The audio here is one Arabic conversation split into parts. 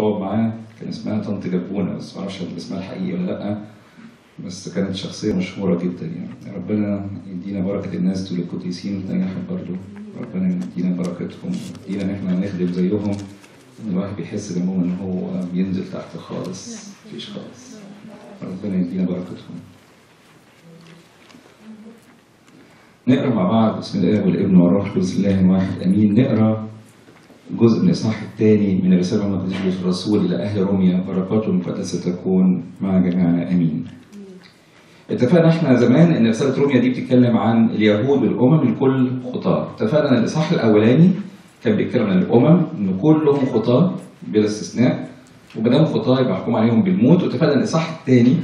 بقعد معاه كان اسمها طنط جبونه بس ما أعرفش اسمها الحقيقي ولا لأ بس كانت شخصية مشهورة جدا يعني. ربنا يدينا بركة الناس دول القديسين وتنجح برضه ربنا يدينا بركتهم يدينا إن إحنا نخدم زيهم إن الواحد بيحس جنبهم إن هو بينزل تحت خالص مفيش خالص. ربنا يدينا بركتهم. نقرأ مع بعض بسم الله والابن والروح القدس الله واحد امين نقرأ جزء من الاصحاح الثاني من رسالة المقدس الرسول إلى أهل روميا بركاته المقدسه تكون مع جميعنا آمين. اتفقنا إحنا زمان إن رسالة روميا دي بتتكلم عن اليهود والامم الكل خطاة، اتفقنا إن الاصحاح الأولاني كان بيتكلم عن الأمم إن كلهم خطاة بلا استثناء وما دام خطاة يبقى محكوم عليهم بالموت واتفقنا إن الاصحاح الثاني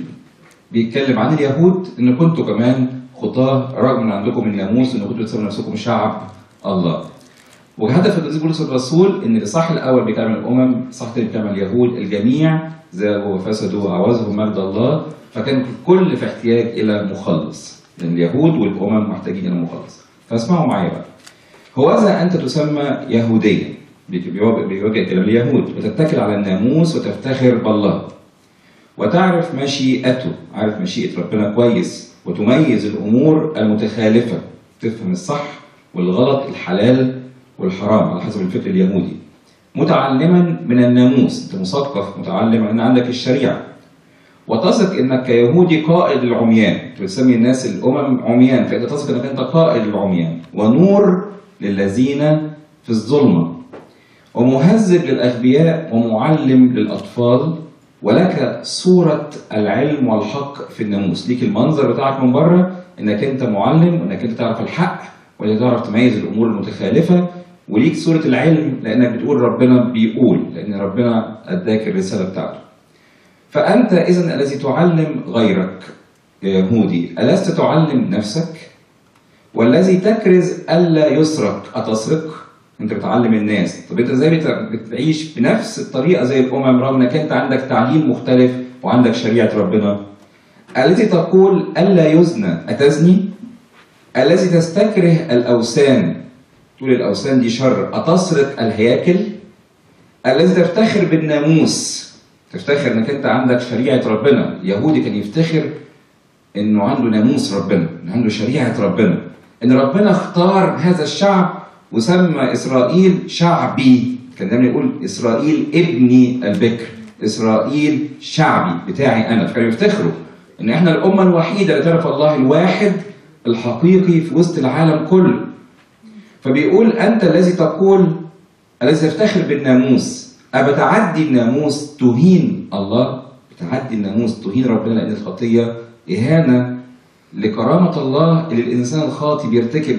بيتكلم عن اليهود إن كنتوا كمان خطاة رغم إن عندكم الناموس إن كنتوا بتسموا نفسكم شعب الله. وهدف القديس بولس الرسول إن الاصحاح الأول بيتكلم عن الأمم، الاصحاح الثاني بيتكلم عن اليهود، الجميع زاغوا وفسدوا وعوزهم مجد الله، فكان الكل في احتياج إلى مخلص، لأن اليهود والأمم محتاجين إلى مخلص. فاسمعوا معايا بقى. هوذا أنت تسمى يهوديا بيواجه كلام اليهود وتتكل على الناموس وتفتخر بالله. وتعرف مشيئته، عارف مشيئة ربنا كويس وتميز الأمور المتخالفة، تفهم الصح والغلط الحلال والحرام على حسب الفكر اليهودي. متعلما من الناموس انت مثقف متعلم ان عندك الشريعة. وتثق انك كيهودي قائد العميان تسمي الناس الامم عميان فانت تثق انك انت قائد العميان ونور للذين في الظلمة. ومهذب للأغبياء ومعلم للأطفال. ولك صورة العلم والحق في الناموس. ليك المنظر بتاعك من بره انك انت معلم وانك انت تعرف الحق وانك تعرف تميز الأمور المتخالفة. وليك صورة العلم لأنك بتقول ربنا بيقول لأن ربنا أداك الرسالة بتاعته. فأنت إذا الذي تعلم غيرك يا يهودي ألست تعلم نفسك؟ والذي تكرز ألا يسرق أتسرق؟ أنت بتعلم الناس. طب أنت إزاي بتعيش بنفس الطريقة زي الأمم رغم أنك أنت عندك تعليم مختلف وعندك شريعة ربنا. التي تقول ألا يزنى أتزني؟ الذي تستكره الأوثان تقول الأوثان دي شر. أتسرق الهياكل؟ الذي تفتخر بالناموس. تفتخر إنك أنت عندك شريعة ربنا. اليهودي كان يفتخر إنه عنده ناموس ربنا ان عنده شريعة ربنا. إن ربنا اختار هذا الشعب وسمى إسرائيل شعبي. كان دايما يقول إسرائيل ابني البكر إسرائيل شعبي بتاعي أنا. فكانوا يفتخروا إن إحنا الأمة الوحيدة اللي تعرف الله الواحد الحقيقي في وسط العالم كله. فبيقول أنت الذي تقول الذي تفتخر بالناموس أبتعدي الناموس تهين الله؟ بتعدي الناموس تهين ربنا لأن الخطية إهانة لكرامة الله اللي الإنسان الخاطي بيرتكب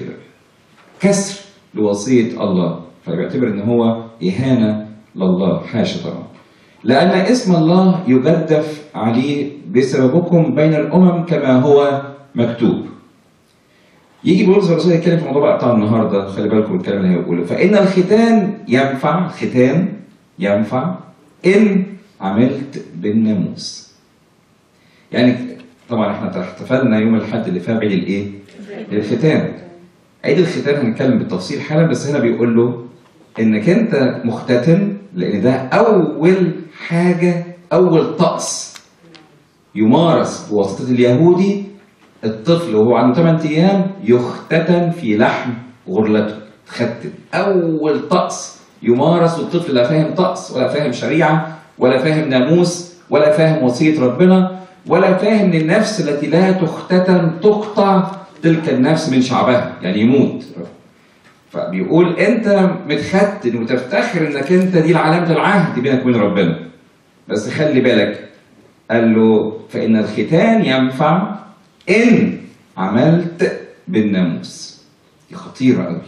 كسر لوصية الله فبيعتبر إن هو إهانة لله حاشا طبعا لأن اسم الله يجدف عليه بسببكم بين الأمم كما هو مكتوب. يجي بولس الرسول يتكلم في الموضوع بقى بتاع النهارده. خلي بالكم من الكلام اللي هيقوله فإن الختان ينفع ختان ينفع إن عملت بالناموس. يعني طبعا إحنا احتفلنا يوم الأحد اللي فات عيد الإيه؟ الختان عيد الختان هنتكلم بالتفصيل حالا بس هنا بيقول له إنك أنت مختتن لأن ده أول حاجة أول طقس يمارس بواسطة اليهودي الطفل وهو عنده 8 أيام يختتن في لحم غرلته. تختن أول طقس يمارس والطفل لا فاهم طقس ولا فاهم شريعة ولا فاهم ناموس ولا فاهم وصية ربنا ولا فاهم النفس التي لا تختتن تقطع تلك النفس من شعبها يعني يموت. فبيقول أنت متختن وتفتخر إنك أنت دي علامه العهد بينك وبين ربنا. بس خلي بالك قال له فإن الختان ينفع إن عملت بالناموس. دي خطيرة قوي.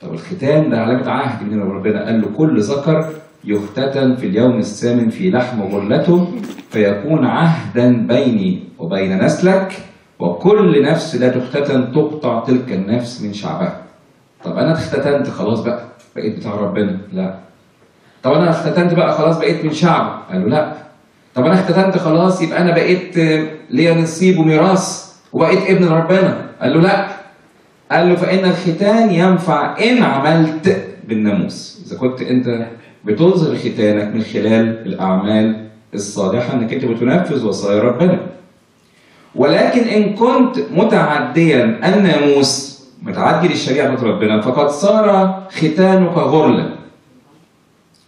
طب الختان ده علامة عهد من ربنا. قال له كل ذكر يختتن في اليوم الثامن في لحم غرلته فيكون عهدا بيني وبين نسلك وكل نفس لا تختتن تقطع تلك النفس من شعبها. طب أنا اختتنت خلاص بقى. بقيت بتاع ربنا. لا. طب أنا اختتنت بقى خلاص بقيت من شعب. قال له لا. طب أنا اختتنت خلاص يبقى أنا بقيت ليا نصيب وميراث وبقيت ابن ربنا. قال له لا. قال له فإن الختان ينفع إن عملت بالناموس. إذا كنت أنت بتظهر ختانك من خلال الأعمال الصالحة إنك أنت بتنفذ وصايا ربنا. ولكن إن كنت متعديا الناموس متعدي للشريعه بتاعت ربنا فقد صار ختانك غرلا.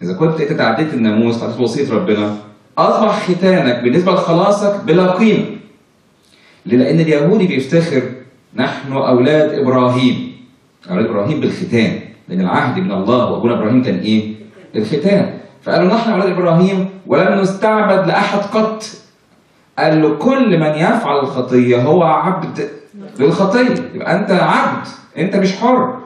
إذا كنت أنت تعديت الناموس تعديت وصية ربنا اصبح ختانك بالنسبة لخلاصك بلا قيمة؟ لأن اليهودي بيفتخر نحن أولاد إبراهيم. أولاد إبراهيم بالختان. لأن العهد من الله وأبونا إبراهيم كان إيه؟ الختان فقالوا نحن أولاد إبراهيم ولم نستعبد لأحد قط. قال له كل من يفعل الخطية هو عبد للخطية. يبقى أنت عبد. أنت مش حر.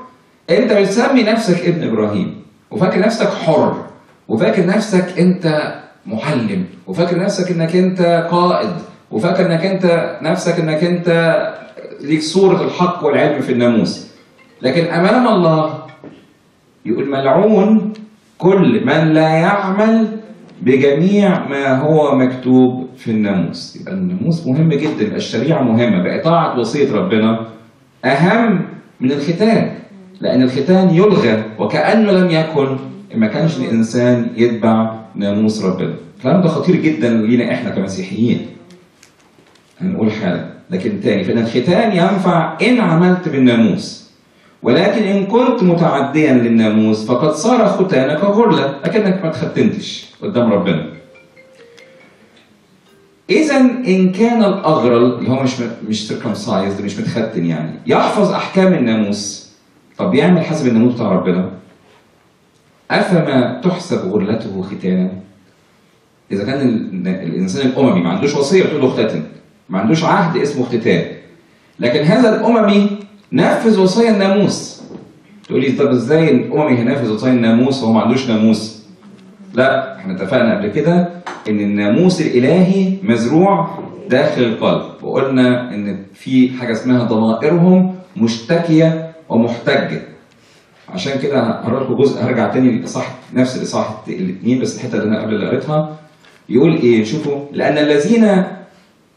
أنت بتسمي نفسك ابن إبراهيم. وفاكر نفسك حر. وفاكر نفسك أنت معلم وفاكر نفسك إنك أنت قائد. وفاكر إنك انت نفسك إنك أنت ليك صورة الحق والعلم في الناموس. لكن أمام الله يقول ملعون كل من لا يعمل بجميع ما هو مكتوب في الناموس. يبقى الناموس مهم جدا. الشريعة مهمة. بقى طاعة وصية ربنا أهم من الختان. لأن الختان يلغى. وكأنه لم يكن ما كانش الإنسان يتبع ناموس ربنا. الكلام ده خطير جدا لينا إحنا كمسيحيين. هنقول حالا. لكن تاني فإن الختان ينفع إن عملت بالناموس. ولكن إن كنت متعديا للناموس فقد صار ختانك غرلة لكنك ما تختنتش قدام ربنا. إذا إن كان الأغرل اللي هو مش مش سيركمسايزد مش متختن يعني يحفظ أحكام الناموس طب يعمل حسب الناموس بتاع ربنا؟ أفما تحسب غرلته ختانا؟ إذا كان ال- الإنسان الأممي ما عندوش وصية بتقول له اختتن ما عندوش عهد اسمه اختتان لكن هذا الأممي نفذ وصايا الناموس. تقول لي طب إزاي الأممي هينفذ وصايا الناموس وهو ما عندوش ناموس؟ لا إحنا اتفقنا قبل كده إن الناموس الإلهي مزروع داخل القلب. وقلنا إن في حاجة اسمها ضمائرهم مشتكية ومحتجة. عشان كده هقرا لكم جزء هرجع تاني للاصحاح نفس الاصحاح الاثنين بس الحتة اللي أنا قبل اللي قريتها. يقول إيه؟ شوفوا لأن الذين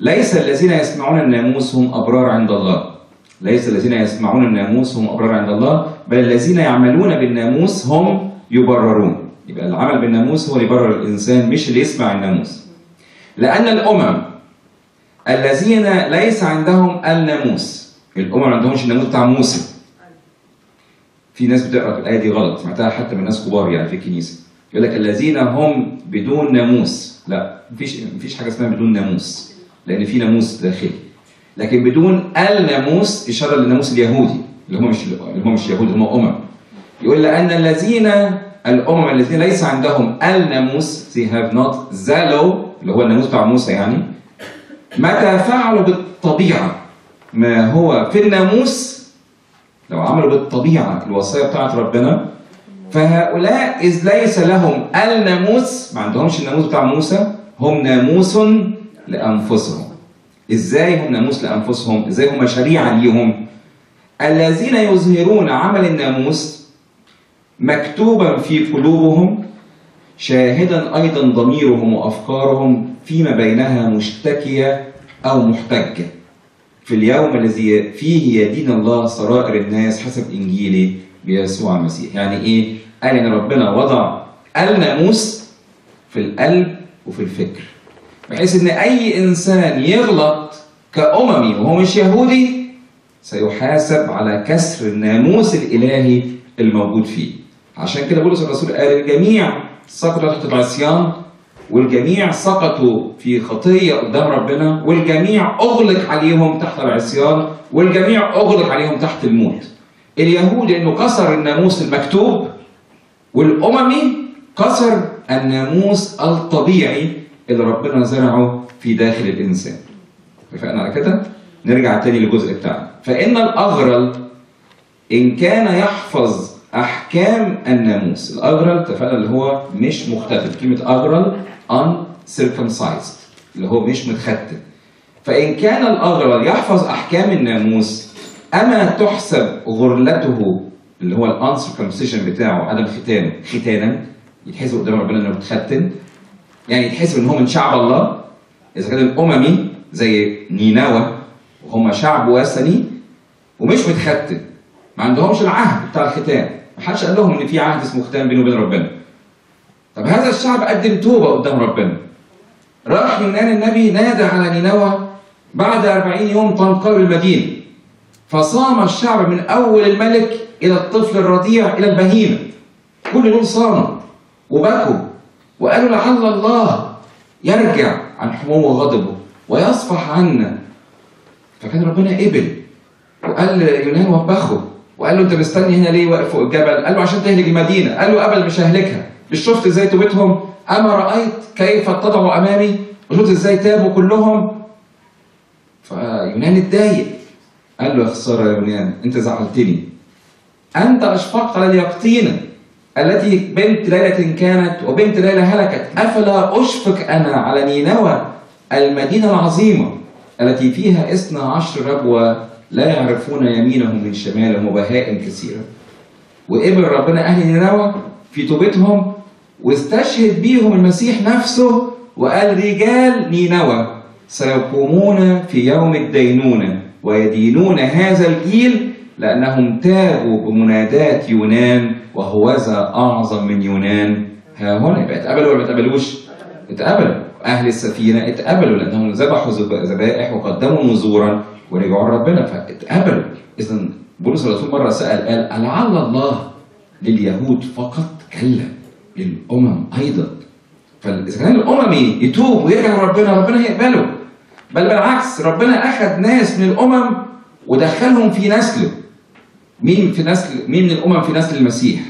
ليس الذين يسمعون الناموس هم أبرار عند الله. ليس الذين يسمعون الناموس هم أبرار عند الله بل الذين يعملون بالناموس هم يبررون. يبقى العمل بالناموس هو اللي يبرر الإنسان مش اللي يسمع الناموس. لأن الأمم الذين ليس عندهم الناموس. الأمم ما عندهمش الناموس بتاع موسى. في ناس بتقرأ الآية دي غلط سمعتها حتى من ناس كبار يعني في الكنيسة. يقول لك الذين هم بدون ناموس. لا مفيش مفيش حاجة اسمها بدون ناموس لأن في ناموس داخلي. لكن بدون الناموس إشارة للناموس اليهودي اللي هم مش اللي هم مش يهود هم أمم. يقول لأن الذين الأمم الذين ليس عندهم الناموس they have not زالوا اللي هو الناموس بتاع موسى يعني متى فعلوا بالطبيعة. ما هو في الناموس لو عملوا بالطبيعه الوصيه بتاعت ربنا. فهؤلاء إذ ليس لهم الناموس ما عندهمش الناموس بتاع موسى هم ناموس لأنفسهم. إزاي هم ناموس لأنفسهم؟ إزاي هم شريعة ليهم؟ الذين يظهرون عمل الناموس مكتوبا في قلوبهم شاهدا أيضا ضميرهم وأفكارهم فيما بينها مشتكية أو محتجة. في اليوم الذي فيه يدين الله سرائر الناس حسب انجيله بيسوع المسيح. يعني إيه؟ قال إن ربنا وضع الناموس في القلب وفي الفكر. بحيث إن أي إنسان يغلط كأممي وهو مش يهودي سيحاسب على كسر الناموس الإلهي الموجود فيه. عشان كده بولس الرسول قال الجميع سقطوا تحت العصيان والجميع سقطوا في خطية قدام ربنا والجميع أغلق عليهم تحت العصيان والجميع أغلق عليهم تحت الموت. اليهود إنه كسر الناموس المكتوب والأممي كسر الناموس الطبيعي اللي ربنا زرعه في داخل الإنسان. اتفقنا على كده؟ نرجع تاني للجزء بتاعنا. فإن الأغرل إن كان يحفظ أحكام الناموس. الأغرل اتفقنا اللي هو مش مختتن كلمة أغرل uncircumcised اللي هو مش متختن فإن كان الأغرل يحفظ أحكام الناموس أما تحسب غرلته اللي هو الانسركمسيشن بتاعه عدم ختانه ختانا يتحسب قدام ربنا إنه متختن يعني يتحسب إن هو من شعب الله. إذا كان الأممي زي نينوى وهم شعب وثني ومش متختن ما عندهمش العهد بتاع الختان ما حدش قال لهم إن في عهد اسمه ختان بينه وبين ربنا. طب هذا الشعب قدم توبة قدام ربنا. راح يونان النبي نادى على نينوى بعد أربعين يوم تنقلب المدينة. فصام الشعب من أول الملك إلى الطفل الرضيع إلى البهيمة. كل دول صاموا وبكوا وقالوا لعل الله يرجع عن حموه وغضبه ويصفح عنا. فكان ربنا قبل وقال يونان وبخه وقال له أنت مستني هنا ليه واقف فوق الجبل؟ قال له عشان تهلك المدينة، قال له قبل مش ههلكها، مش شفت إزاي توبتهم؟ أما رأيت كيف اتضعوا أمامي؟ وشفت إزاي تابوا كلهم؟ فيونان اتضايق قال له يا خسارة يا يونان أنت زعلتني أنت أشفقت على اليقطينه التي بنت ليلة كانت وبنت ليلة هلكت أفلا أشفق أنا على نينوى المدينة العظيمة التي فيها اثنا عشر ربوة لا يعرفون يمينهم من شمالهم وبهائم كثيرة وقبل ربنا أهل نينوى في توبتهم واستشهد بيهم المسيح نفسه وقال رجال نينوى سيقومون في يوم الدينونة ويدينون هذا الجيل لأنهم تابوا بمنادات يونان وهوذا أعظم من يونان. ها هنا يبقى اتقبلوا ولا ما اتقبلوش؟ اتقبلوا. أهل السفينة اتقبلوا لأنهم ذبحوا ذبائح وقدموا نذورا ورجعوا لربنا فاتقبلوا. إذا بولس الرسول مرة سأل قال لعل الله لليهود فقط كلا؟ للأمم أيضا. فإذا كان الأممي يتوب ويرجع لربنا ربنا هيقبله بل بالعكس ربنا أخذ ناس من الأمم ودخلهم في نسله مين في نسل مين من الأمم في نسل المسيح؟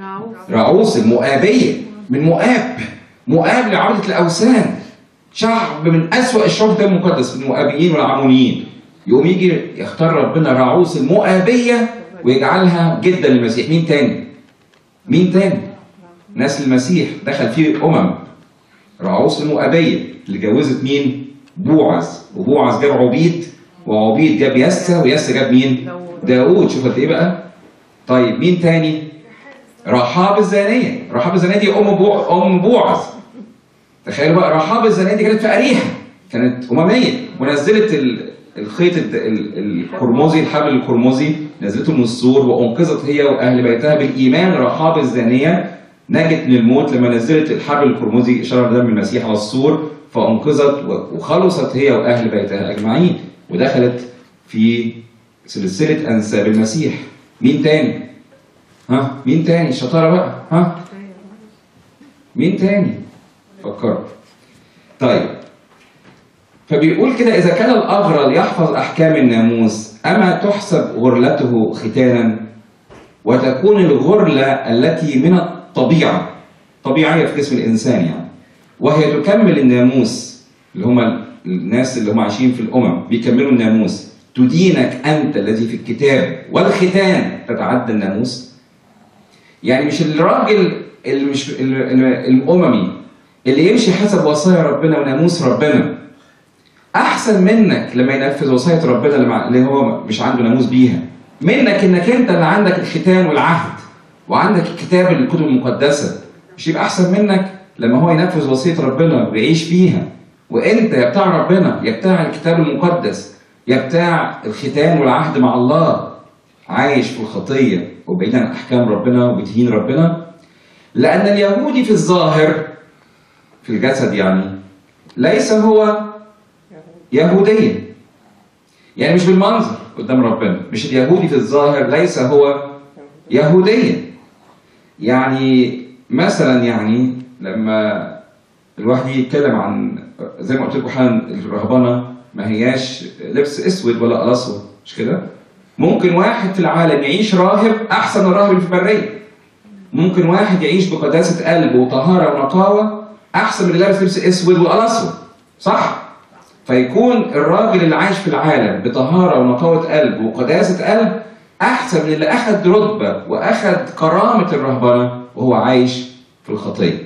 راعوث رعوس المؤابية. من مؤاب مؤاب لعبدة الأوثان. شعب من أسوأ الشعوب ده المقدس المؤابيين والعمونيين. يقوم يجي يختار ربنا رعوس المؤابية ويجعلها جدا للمسيح. مين تاني؟ مين تاني؟ نسل المسيح دخل فيه أمم رعوس المؤابية اللي جوزت مين؟ بوعز وبوعز جاب عبيد وعبيد جاب يسى ويسى جاب مين؟ داوود. شوف قد إيه بقى؟ طيب مين تاني؟ رحاب الزانية رحاب الزانية دي أم بو... أم بوعز تخيلوا بقى رحاب الزانية دي كانت في أريحة كانت أممية ونزلت ال... الخيط. القرمزي الحبل القرمزي نزلته من السور وأنقذت هي وأهل بيتها بالإيمان رحاب الزانية نجت من الموت لما نزلت الحبل القرمزي إشارة دم المسيح على السور فأنقذت وخلصت هي وأهل بيتها أجمعين ودخلت في سلسلة أنساب المسيح. مين تاني؟ ها؟ مين تاني؟ شطارة بقى ها؟ مين تاني؟ فكرت طيب. فبيقول كده إذا كان الأغرل يحفظ أحكام الناموس أما تحسب غرلته ختانا وتكون الغرلة التي من الطبيعة. طبيعية في جسم الإنسان يعني. وهي تكمل الناموس اللي هم الناس اللي هم عايشين في الأمم بيكملوا الناموس. تدينك أنت الذي في الكتاب والختان تتعدى الناموس. يعني مش الراجل اللي مش ال- ال- الأممي اللي يمشي حسب وصايا ربنا وناموس ربنا. أحسن منك لما ينفذ وصايا ربنا اللي, هو مش عنده ناموس بيها. منك إنك أنت اللي عندك الختان والعهد. وعندك الكتاب الكتب المقدسة. مش يبقى أحسن منك لما هو ينفذ وصية ربنا ويعيش فيها. وإنت يا بتاع ربنا يا بتاع الكتاب المقدس يا بتاع الختان والعهد مع الله عايش في الخطية وبعيد عن أحكام ربنا وبتهين ربنا. لأن اليهودي في الظاهر في الجسد يعني ليس هو يهوديا. يعني مش بالمنظر قدام ربنا مش اليهودي في الظاهر ليس هو يهوديا. يعني مثلا يعني لما الواحد يتكلم عن زي ما قلت لكم حالا الرهبنة ما هياش لبس أسود ولا اسود مش كده؟ ممكن واحد في العالم يعيش راهب أحسن الراهب في البرية. ممكن واحد يعيش بقداسة قلب وطهارة ونقاوة أحسن من اللي لابس لبس أسود والاسود. صح؟ فيكون الراجل اللي عايش في العالم بطهارة ونقاوة قلب وقداسة قلب أحسن من اللي أخذ رتبة وأخذ كرامة الرهبنة وهو عايش في الخطية.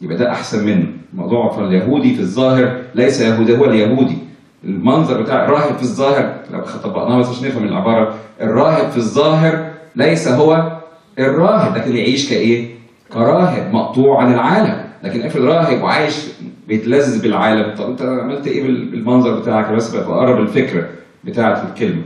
يبقى ده أحسن منه. الموضوع فاليهودي في الظاهر ليس يهودي هو اليهودي. المنظر بتاع الراهب في الظاهر لو طبقناها بس عشان نفهم العبارة الراهب في الظاهر ليس هو الراهب لكن يعيش كإيه؟ كراهب مقطوع عن العالم لكن أفرض راهب وعايش بيتلذذ بالعالم طب أنت عملت إيه بال- بالمنظر بتاعك بس بقى أقرب الفكرة بتاعة الكلمة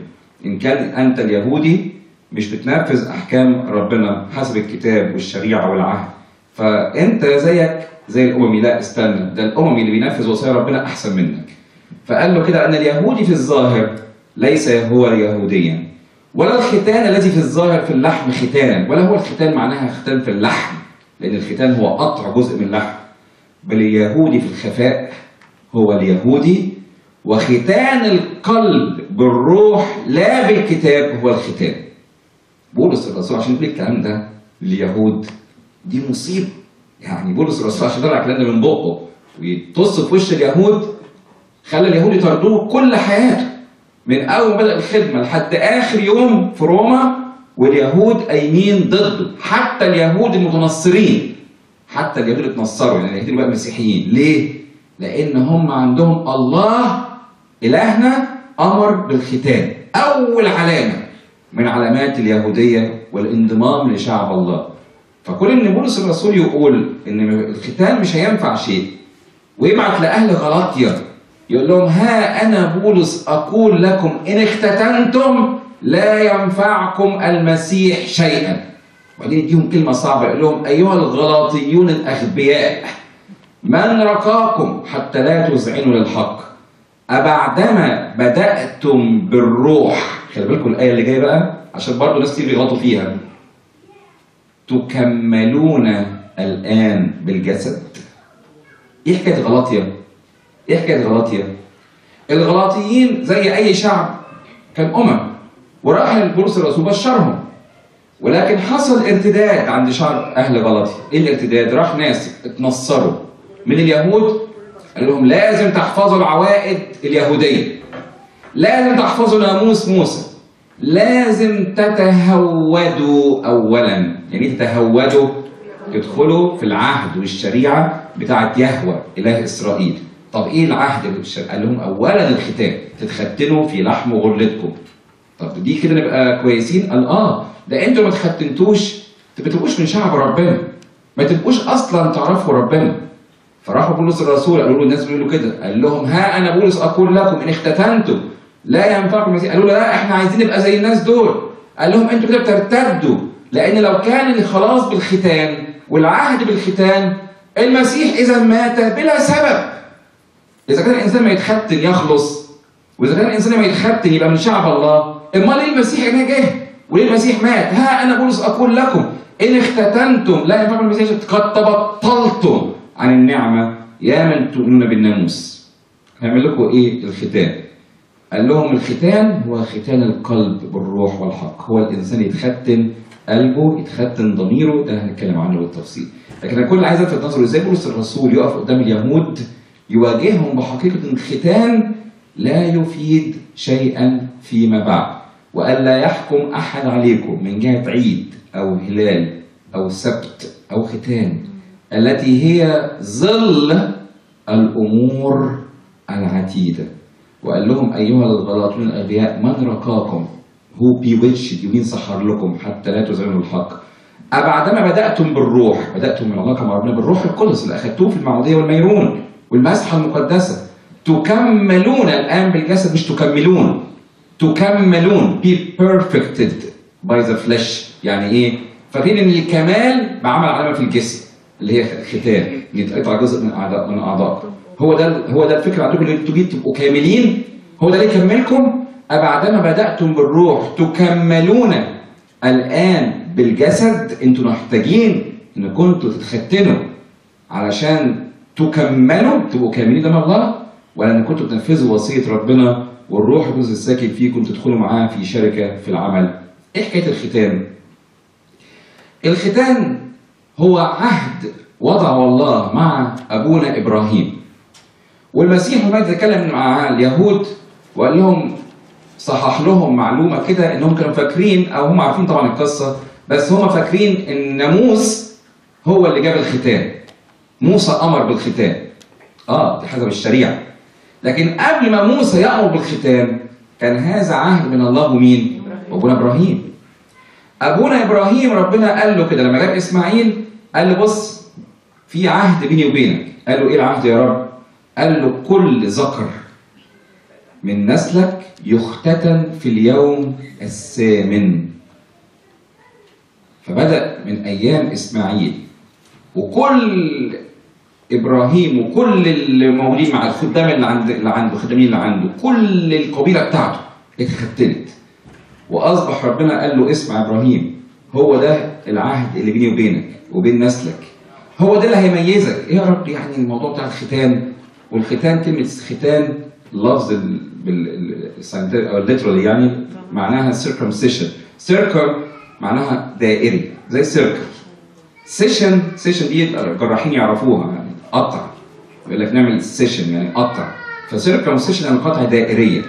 إن كان أنت اليهودي مش بتنفذ أحكام ربنا حسب الكتاب والشريعة والعهد. فأنت زيك زي الاممي لا استنى ده الاممي اللي بينفذ وصايا ربنا أحسن منك. فقال له كده أن اليهودي في الظاهر ليس هو يهوديا ولا الختان الذي في الظاهر في اللحم ختانا ولا هو الختان معناها ختان في اللحم لأن الختان هو قطع جزء من اللحم. بل اليهودي في الخفاء هو اليهودي وختان القلب بالروح لا بالكتاب هو الختان بولس الرسول عشان يقول الكلام ده لليهود دي مصيبة. يعني بولس الرسول عشان يطلع الكلام ده من بقه ويطص في وش اليهود خلى اليهود يطردوه كل حياته من أول بدأ الخدمة لحد آخر يوم في روما واليهود قايمين ضده. حتى اليهود المتنصرين حتى اليهود اتنصروا. يعني اليهود بقى مسيحيين. ليه؟ لأن هم عندهم الله إلهنا أمر بالختان. أول علامة من علامات اليهودية والانضمام لشعب الله. فكون إن بولس الرسول يقول إن الختان مش هينفع شيء ويبعت لأهل غلاطيا يقول لهم ها أنا بولس أقول لكم إن اختتنتم لا ينفعكم المسيح شيئا. وبعدين يديهم كلمة صعبة يقول لهم أيها الغلاطيون الأغبياء من رقاكم حتى لا تذعنوا للحق؟ أبعدما بدأتم بالروح خلي بالكم الآية اللي جاية بقى عشان برضه ناس كتير بيغلطوا فيها تكملون الآن بالجسد إيه حكاية غلاطيا؟ إيه حكاية غلاطيا؟ الغلاطيين زي أي شعب كان أمم وراح البولس الرسول بشرهم ولكن حصل ارتداد عند شعب أهل غلاطيا إيه الارتداد؟ راح ناس اتنصروا من اليهود قال لهم لازم تحفظوا العوائد اليهودية. لازم تحفظوا ناموس موسى. لازم تتهودوا أولا. يعني تتهودوا تدخلوا في العهد والشريعة بتاعت يهوى إله إسرائيل. طب إيه العهد؟ قال لهم أولا الختان تتختنوا في لحم غرلتكم طب دي كده نبقى كويسين؟ قال آه ده أنتوا ما تختنتوش ما تبقوش من شعب ربنا. ما تبقوش أصلا تعرفوا ربنا. فراحوا بولس الرسول قالوا له الناس بيقولوا كده. قال لهم ها أنا بولس أقول لكم إن اختتنتم لا ينفعكم المسيح قالوا له لا إحنا عايزين نبقى زي الناس دول. قال لهم أنتوا كده بترتدوا لأن لو كان الخلاص بالختان والعهد بالختان المسيح إذا مات بلا سبب. إذا كان الإنسان ما يتختن يخلص وإذا كان الإنسان ما يتختن يبقى من شعب الله أمال ليه المسيح هنا جه؟ وليه المسيح مات؟ ها أنا بولس أقول لكم إن اختتنتم لا ينفعكم المسيح قد تبطلتم. عن النعمة يا من تؤمنون بالناموس. هيعمل لكم إيه الختان؟ قال لهم الختان هو ختان القلب بالروح والحق. هو الإنسان يتختن قلبه يتختن ضميره. ده هنتكلم عنه بالتفصيل. لكن أنا كل عايز ألفت نظره إزاي بولس الرسول يقف قدام اليهود يواجههم بحقيقة إن الختان لا يفيد شيئا فيما بعد. والا يحكم أحد عليكم من جهة عيد أو هلال أو سبت أو ختان. التي هي ظل الأمور العتيدة. وقال لهم أيها الغلاطون الاغبياء من رقاكم؟ هو بيوتش مين سحر لكم؟ حتى لا تزعموا الحق. أبعدما بدأتم بالروح بدأتم العلاقة مع ربنا بالروح القدس اللي أخذتوه في المعمودية والميرون والمسحة المقدسة. تكملون الآن بالجسد مش تكملون تكملون. Be perfected by the flesh. يعني إيه؟ فاكرين إن الكمال بعمل علامة في الجسم. اللي هي ختان يتقطع جزء من أعضاء من أعضاء. هو ده هو ده الفكرة عندكم اللي أنتوا تبقوا كاملين هو ده اللي يكملكم؟ أبعدما بدأتم بالروح تكملون الآن بالجسد. أنتوا محتاجين إن كنتوا تتختنوا علشان تكملوا. تبقوا كاملين قدام الله ولا ان كنتوا تنفذوا وصية ربنا والروح القدس الساكن فيكم تدخلوا معاه في شركة في العمل. إيه حكاية الختان؟ الختان هو عهد وضعه الله مع أبونا إبراهيم. والمسيح لما يتكلم مع اليهود وقال لهم صحح لهم معلومة كده إنهم كانوا فاكرين أو هم عارفين طبعا القصة بس هم فاكرين إن الناموس هو اللي جاب الختان. موسى أمر بالختان. آه دي حسب الشريعه لكن قبل ما موسى يأمر بالختان كان هذا عهد من الله ومين؟ أبونا إبراهيم. أبونا إبراهيم ربنا قال له كده لما جاب إسماعيل قال له بص في عهد بيني وبينك. قال له إيه العهد يا رب؟ قال له كل ذكر من نسلك يختتن في اليوم الثامن. فبدأ من أيام إسماعيل. وكل إبراهيم وكل الموالين مع الخدام اللي عند اللي عنده الخدامين اللي عنده كل القبيلة بتاعته اتختلت. وأصبح ربنا قال له اسمع إبراهيم هو ده العهد اللي بيني وبينك وبين نسلك هو ده اللي هيميزك. إيه يا رب؟ يعني الموضوع بتاع الختان والختان كلمة ختان لفظ أو يعني معناها circumcision. Circle معناها دائري زي circle cision cision دي الجراحين يعرفوها يعني قطع. يقول لك نعمل cision يعني قطع. ف circumcision يعني قطع دائرية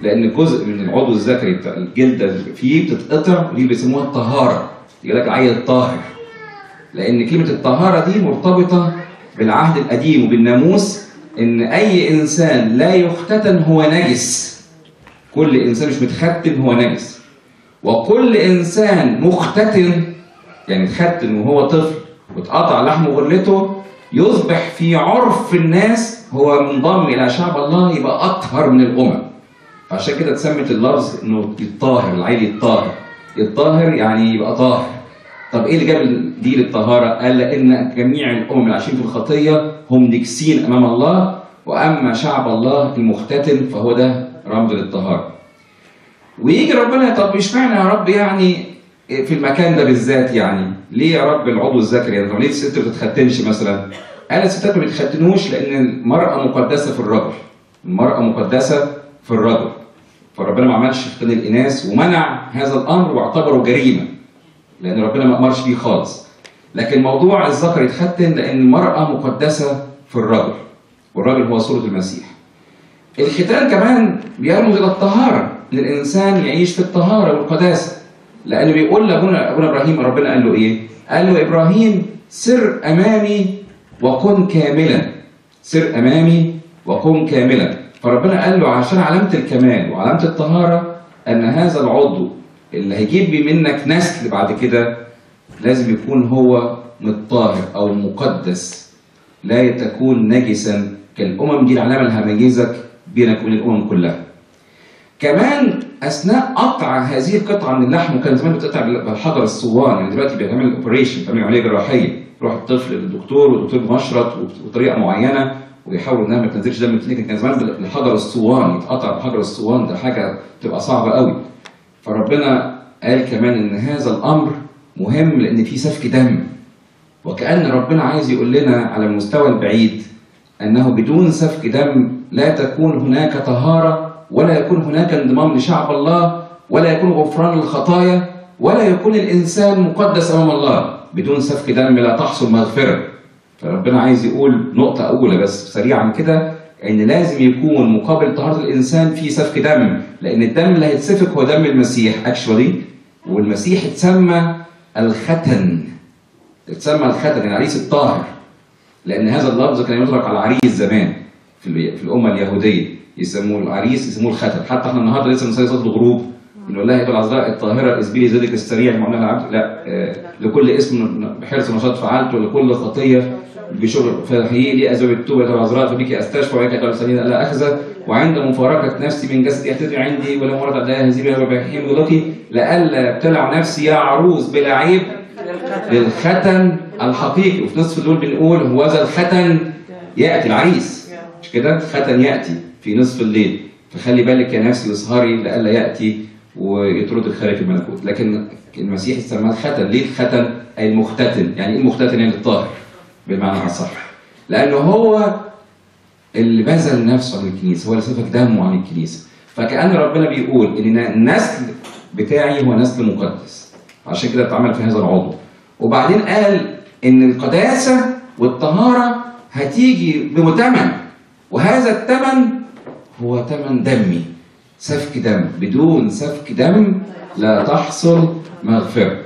لأن جزء من العضو الذكري بتاع الجلد فيه بتتقطع ودي بيسموها الطهاره يقول لك العيل الطاهر. لأن كلمة الطهارة دي مرتبطة بالعهد القديم وبالناموس إن أي إنسان لا يختتن هو نجس. كل إنسان مش متختن هو نجس. وكل إنسان مختتن يعني اتختن وهو طفل واتقطع لحمه وغرلته يصبح في عرف الناس هو منضم إلى شعب الله يبقى أطهر من الأمم. عشان كده اتسمت اللفظ إنه يتطهر العيل يتطهر يتطهر يعني يبقى طاهر. طب إيه اللي جاب دي للطهاره؟ قال لأن جميع الأمم اللي عايشين في الخطية هم نجسين أمام الله وأما شعب الله المختتن فهو ده رمز للطهارة. ويجي ربنا طب اشمعنى يا رب يعني في المكان ده بالذات يعني ليه يا رب العضو الذكري يعني طب ليه الست ما بتتختنش مثلا؟ قال الستات ما بيتختنوش لأن المرأة مقدسة في الرجل. المرأة مقدسة في الرجل. فربنا ما عملش ختان الإناث ومنع هذا الأمر واعتبره جريمة. لأن ربنا ما أمرش بيه خالص. لكن موضوع الذكر يتختن لأن المرأة مقدسة في الرجل. والراجل هو صوره المسيح. الختان كمان بيرمز إلى الطهارة إن الإنسان يعيش في الطهارة والقداسة. لأنه بيقول لابونا أبونا إبراهيم ربنا قال له إيه؟ قال له إبراهيم سر أمامي وكن كاملا. سر أمامي وكن كاملا. فربنا قال له عشان علامة الكمال وعلامة الطهارة أن هذا العضو اللي هيجيب منك نسل بعد كده لازم يكون هو متطهر أو مقدس. لا تكون نجسا كالأمم دي العلامه اللي هميزك بينك وبين الأمم كلها. كمان أثناء قطع هذه القطعة من اللحم وكان زمان بتقطع بالحجر الصوان يعني دلوقتي بيعمل اوبريشن بيعمل عمليه جراحية. يروح الطفل للدكتور والدكتور بمشرط وبطريقة معينة ويحاول إنها ما تنزلش دم كان زمان بالحجر الصوان يتقطع بحجر الصوان ده حاجة تبقى صعبة قوي. فربنا قال كمان إن هذا الأمر مهم لأن في سفك دم. وكأن ربنا عايز يقول لنا على المستوى البعيد أنه بدون سفك دم لا تكون هناك طهارة ولا يكون هناك انضمام لشعب الله ولا يكون غفران للخطايا ولا يكون الإنسان مقدس أمام الله. بدون سفك دم لا تحصل مغفرة. فربنا عايز يقول نقطة أولى بس سريعا كده. إن لازم يكون مقابل طهارة الإنسان في سفك دم لأن الدم اللي هيتسفك هو دم المسيح. اكشولي والمسيح اتسمى الختن. اتسمى الختن العريس الطاهر. لأن هذا اللفظ كان يطلق على العريس زمان في, في الأمة اليهودية. يسموه العريس يسموه الختن. حتى إحنا النهارده لسه بنصلي صلاة الغروب. نقول لها العذراء الطاهرة اسبلي زادك السريع. معنا العبد لا آه لكل اسم بحرص ونشاط فعلته لكل خطية. بشغل فهي لي اسباب التوبة يا العذراء فبك أستشفى وبك ترسلين الا أخذ. وعند مفارقة نفسي من جسدي احتفي عندي ولا مرة عداها هزيمه وبحيم غلقي لئلا ابتلع نفسي يا عروس بلا عيب للختن الحقيقي. وفي نصف الليل بنقول هو ذا الختن يأتي العريس. مش كده؟ ختن يأتي في نصف الليل. فخلي بالك يا نفسي واسهري لئلا يأتي ويطرد الخارج الملكوت. لكن المسيح سماه الختن ليه الختن أي المختتن يعني إيه المختتن يعني الطاهر؟ بمعنى أصح. لأنه هو اللي بذل نفسه عن الكنيسة هو اللي سفك دمه عن الكنيسة. فكأن ربنا بيقول ان النسل بتاعي هو نسل مقدس. عشان كده اتعمل في هذا العضو. وبعدين قال إن القداسة والطهارة هتيجي بمثمن وهذا الثمن هو ثمن دمي. سفك دم. بدون سفك دم لا تحصل مغفرة.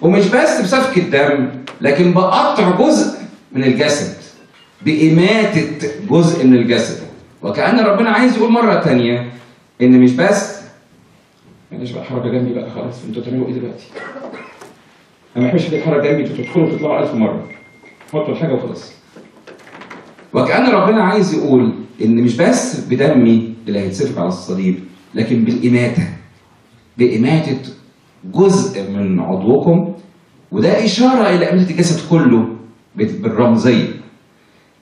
ومش بس بسفك الدم لكن بقطع جزء من الجسد بإماتة جزء من الجسد. وكأن ربنا عايز يقول مرة تانية إن مش بس معلش بقى حركة جنبي بقى خلاص أنتوا تعملوا إيه دلوقتي؟ أنا ما بحبش يتحرك جنبي أنتوا تدخلوا وتطلعوا ألف مرة. حطوا الحاجة وخلاص. وكأن ربنا عايز يقول إن مش بس بدمي اللي هيتسفك على الصليب لكن بالإماتة بإماتة جزء من عضوكم وده إشارة إلى إماتة الجسد كله. بالرمزيه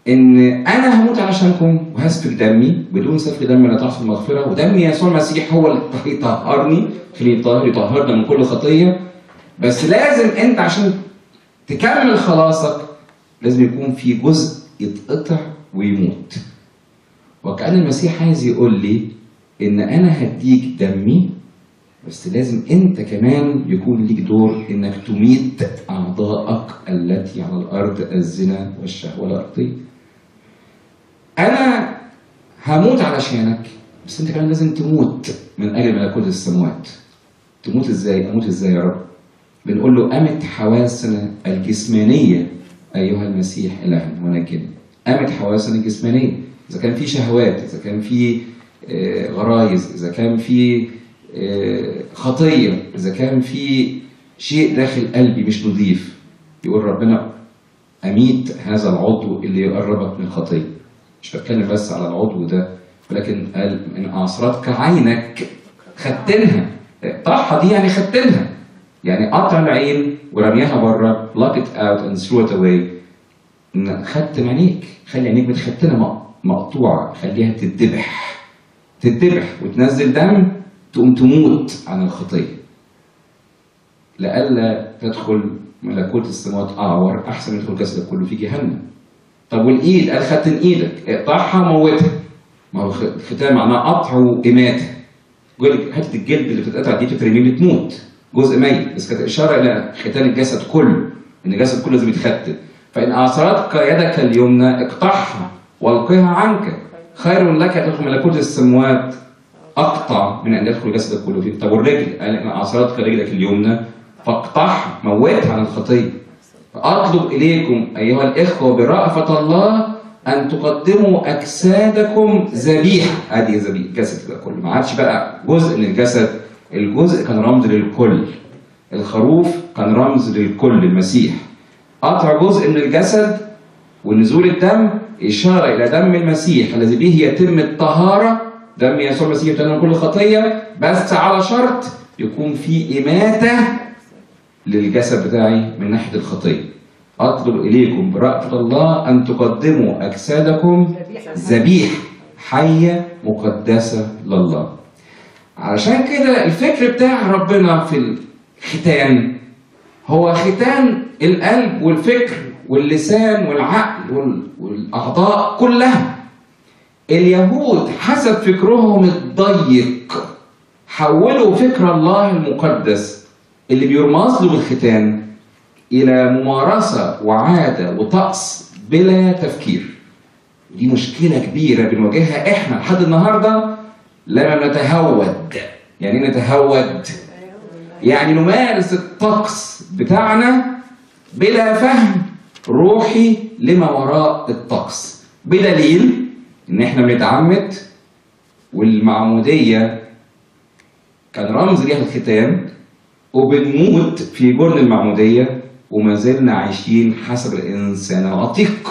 إن أنا هموت علشانكم وهسفك دمي بدون سفك دم لا تحصل مغفرة ودم يسوع المسيح هو اللي يطهرني خليه يطهر يطهرنا من كل خطية. بس لازم أنت عشان تكمل خلاصك لازم يكون في جزء يتقطع ويموت. وكأن المسيح عايز يقول لي إن أنا هديك دمي بس لازم انت كمان يكون ليك دور انك تميت اعضائك التي على الأرض الزنا والشهوة الارضيه. أنا هموت علشانك بس انت كمان لازم تموت من أجل ملكوت السماوات. تموت إزاي؟ أموت إزاي يا رب؟ بنقول له امت حواسنا الجسمانية أيها المسيح إلهنا ونجنا. امت حواسنا الجسمانية إذا كان في شهوات إذا كان في آه، غرايز إذا كان في خطية. إذا كان في شيء داخل قلبي مش نظيف يقول ربنا أميت هذا العضو اللي يقربك من الخطية. مش بتكلم بس على العضو ده ولكن قال من أعصرتك عينك ختنها. طرحها دي يعني ختنها. يعني قطع العين ورميها بره it out and throw it away. إن ختم عينيك خلي عينيك متختنة مق- مقطوعة خليها تتذبح. تتذبح وتنزل دم تقوم تموت عن الخطية. لئلا تدخل ملكوت السماوات اعور أحسن من يدخل جسدك كله في جهنم. طب والإيد؟ قال ختن إيدك. اقطعها موتها ما هو الختان معناه قطع واماته يقول حتة الجلد اللي بتتقطع دي بتترمي بتموت. جزء ميت. بس كانت إشارة إلى ختان الجسد كله إن الجسد كله لازم يتختن فإن اعصرتك يدك اليمنى اقطعها والقها عنك. خير لك تدخل ملكوت السموات أقطع من أن يدخل جسدك كله. فيه طب والرجل؟ قال ان أعصرتك رجلك اليمنى فاقطعها. موتها عن الخطية. فأطلب إليكم أيها الإخوة برأفة الله أن تقدموا أجسادكم ذبيحة. ادي ذبيحة الجسد كده كله. ما عادش بقى جزء من الجسد الجزء كان رمز للكل. الخروف كان رمز للكل المسيح. قطع جزء من الجسد ونزول الدم إشارة إلى دم المسيح الذي به يتم الطهارة دم يسوع المسيح من كل خطية بس على شرط يكون في إماتة للجسد بتاعي من ناحية الخطية. أطلب إليكم برأفة الله أن تقدموا أجسادكم ذبيحة حية مقدسة لله. علشان كده الفكر بتاع ربنا في الختان هو ختان القلب والفكر واللسان والعقل وال- والأعضاء كلها. اليهود حسب فكرهم الضيق. حولوا فكر الله المقدس اللي بيرمز له بالختان إلى ممارسة وعادة وطقس بلا تفكير. دي مشكلة كبيرة بنواجهها إحنا لحد النهاردة. لما نتهود. يعني نتهود. يعني نمارس الطقس بتاعنا بلا فهم روحي لما وراء الطقس. بدليل إن إحنا بنتعمد والمعمودية كان رمز ليها الختان وبنموت في جرن المعمودية وما زلنا عايشين حسب الإنسان العتيق.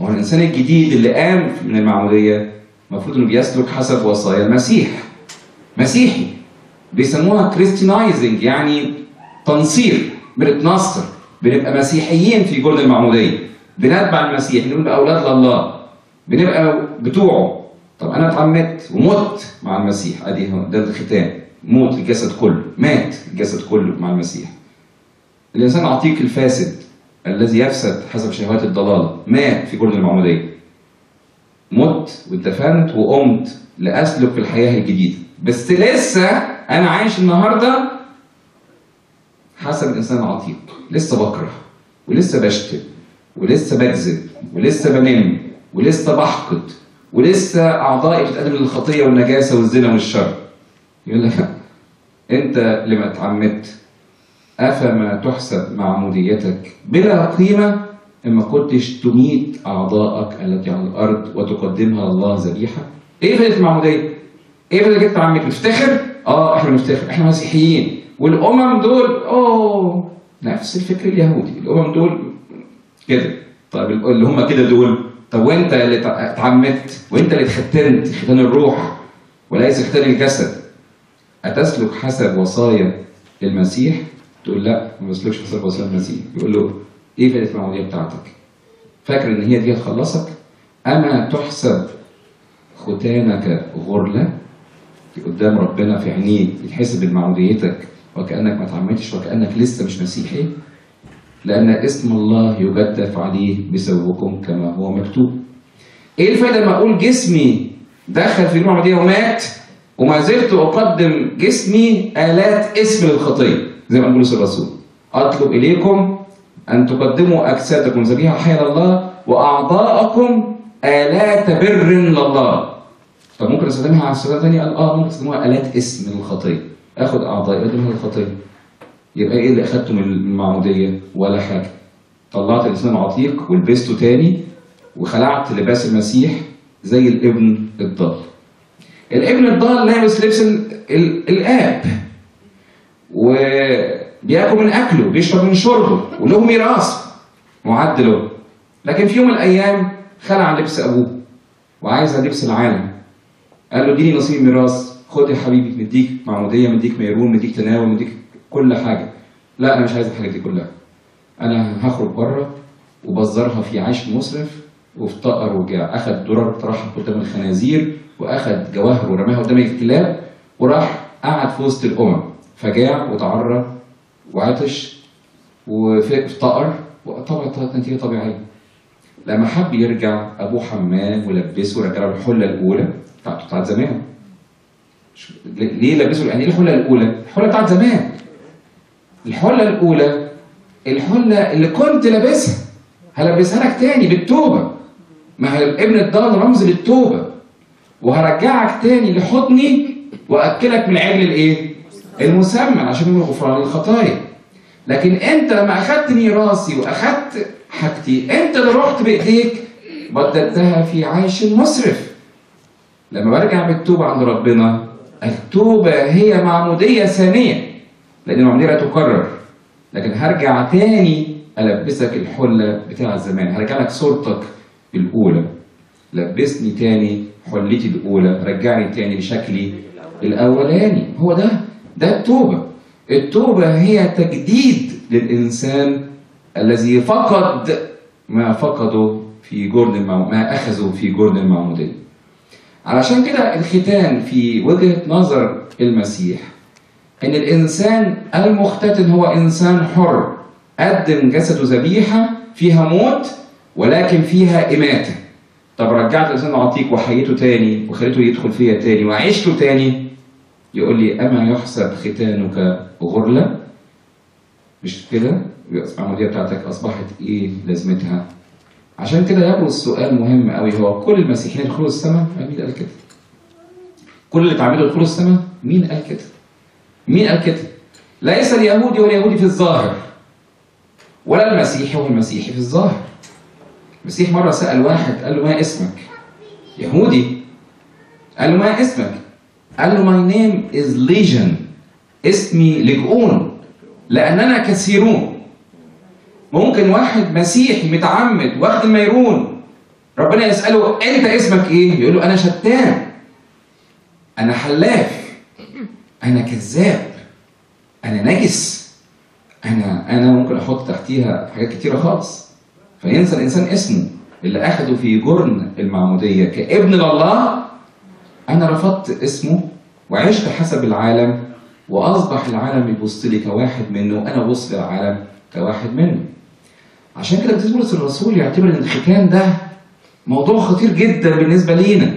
هو الإنسان الجديد اللي قام من المعمودية المفروض إنه بيسلك حسب وصايا المسيح. مسيحي. بيسموها christianizing يعني تنصير. بنتنصر. بنبقى مسيحيين في جرن المعمودية. بنتبع المسيح. بنبقى أولاد لله. بنبقى بتوعه. طب أنا اتعمدت ومت مع المسيح. هو ده الختان موت الجسد كله. مات الجسد كله مع المسيح. الإنسان العتيق الفاسد الذي يفسد حسب شهوات الضلال مات في جرن المعمودية. مت واتدفنت وقمت لأسلك في الحياة الجديدة. بس لسه أنا عايش النهاردة حسب الإنسان العتيق لسه بكره ولسه بشتم ولسه بكذب ولسه بنم. ولسه بحقد ولسه أعضائي بتتقدم للخطية والنجاسة والزنا والشر. يقول لك أنت لما اتعمدت أفما تحسب معموديتك بلا قيمة إما كنتش تميت أعضائك التي على الأرض وتقدمها لله ذبيحة؟ إيه فائدة المعمودية؟ إيه فائدة جبت عمك نفتخر؟ آه إحنا نفتخر إحنا مسيحيين. والأمم دول أوه نفس الفكر اليهودي. الأمم دول كده. طيب اللي هم كده دول طب وأنت اللي تع- اتعمدت وأنت اللي اتختنت ختان الروح وليس ختان الجسد أتسلك حسب وصايا المسيح؟ تقول لا ما بسلكش حسب وصايا المسيح. يقول له إيه فائده المعموديه بتاعتك؟ فاكر إن هي دي هتخلصك؟ أما تحسب ختانك غرلة قدام ربنا في عينيه يتحسب بمعموديتك وكأنك ما اتعمدتش وكأنك لسه مش مسيحي لأن اسم الله يجدف عليه بسببكم كما هو مكتوب. إيه الفائده لما أقول جسمي دخل في المعموديه ومات وما زلت أقدم جسمي آلات اسم للخطية؟ زي ما بولس الرسول. أطلب إليكم أن تقدموا أجسادكم ذبيحه حيه لله وأعضاءكم آلات بر لله. طب ممكن أستخدمها على تاني قال آه ممكن أستخدمها آلات اسم للخطية. اخد اعضائي اقدمها للخطية. يبقى إيه اللي أخدته من المعموديه ولا حاجة. طلعت الانسان عتيق ولبسته تاني وخلعت لباس المسيح زي الابن الضال. الابن الضال لابس لبس ال ال الآب. وبياكل من أكله بيشرب من شربه وله ميراث معد له. لكن في يوم من الأيام خلع لبس أبوه وعايز لبس العالم. قال له اديني نصيب ميراث خد يا حبيبي مديك معموديه مديك ميرون مديك تناول مديك كل حاجة. لا أنا مش عايز الحاجات دي كلها. أنا هخرج بره وبزرها في عيش مسرف وافتقر وجاع اخذ درر طرحها قدام الخنازير واخذ جواهر ورماها قدام الكلاب وراح قعد في وسط الأمم. فجاع وتعرى وعطش وافتقر وطبعا نتيجة طبيعية. لما حب يرجع أبوه حماه ولبسه ورجع له الحلة الأولى بتاعته بتاعت زمان. ليه لبسه؟ يعني إيه الحلة الأولى؟ الحلة بتاعت زمان. الحله الأولى الحله اللي كنت لابسها. هلبسها لك تاني بالتوبة. ما هي ابن الضال رمز للتوبة. وهرجعك تاني لحضني وأكلك من عجل الإيه؟ المسمى عشان يكون غفران للخطايا لكن أنت لما اخدت ميراثي وأخدت حاجتي أنت اللي رحت بإيديك بدلتها في عيش مسرف. لما برجع بالتوبة عند ربنا التوبة هي معمودية ثانية لأن المعموديه لا تكرر. لكن هرجع تاني ألبسك الحلة بتاع زمان. هرجع لك صورتك الأولى. لبسني تاني حلتي الأولى. رجعني تاني لشكلي الأولاني. هو ده ده التوبة. التوبة هي تجديد للإنسان الذي فقد ما فقده في جرن المعمودية ما أخذه في جرن المعمودية. علشان كده الختان في وجهة نظر المسيح إن الإنسان المختتن هو إنسان حر. قدم جسده ذبيحة فيها موت ولكن فيها إماتة. طب رجعت الإنسان عتيق وحيته تاني وخليته يدخل فيا تاني وعيشته تاني. يقول لي أما يحسب ختانك غرلة؟ مش كده؟ المعمودية بتاعتك أصبحت إيه لازمتها؟ عشان كده يبرز سؤال مهم قوي هو كل المسيحيين يدخلوا السماء مين قال كده؟ كل اللي اتعمدوا يدخلوا السماء مين قال كده؟ مين قال كده ليس اليهودي هو اليهودي في الظاهر ولا المسيحي هو المسيحي في الظاهر. المسيح مرة سأل واحد قال له ما اسمك؟ يهودي. قال له ما اسمك؟ قال له my name is legion. اسمي لجؤون لأننا كثيرون. ممكن واحد مسيحي متعمد واخد الميرون ربنا يسأله أنت اسمك إيه؟ يقول له أنا شتان. أنا حلاف. أنا كذاب. أنا نجس. أنا أنا ممكن أحط تحتيها حاجات كتيرة خالص. فينسى الإنسان اسمه. اللي أخده في جرن المعمودية كابن لله أنا رفضت اسمه وعشت حسب العالم وأصبح العالم يبص لي كواحد منه وأنا أبص للعالم كواحد منه. عشان كده بولس الرسول يعتبر ان الختان ده موضوع خطير جدا بالنسبة لينا.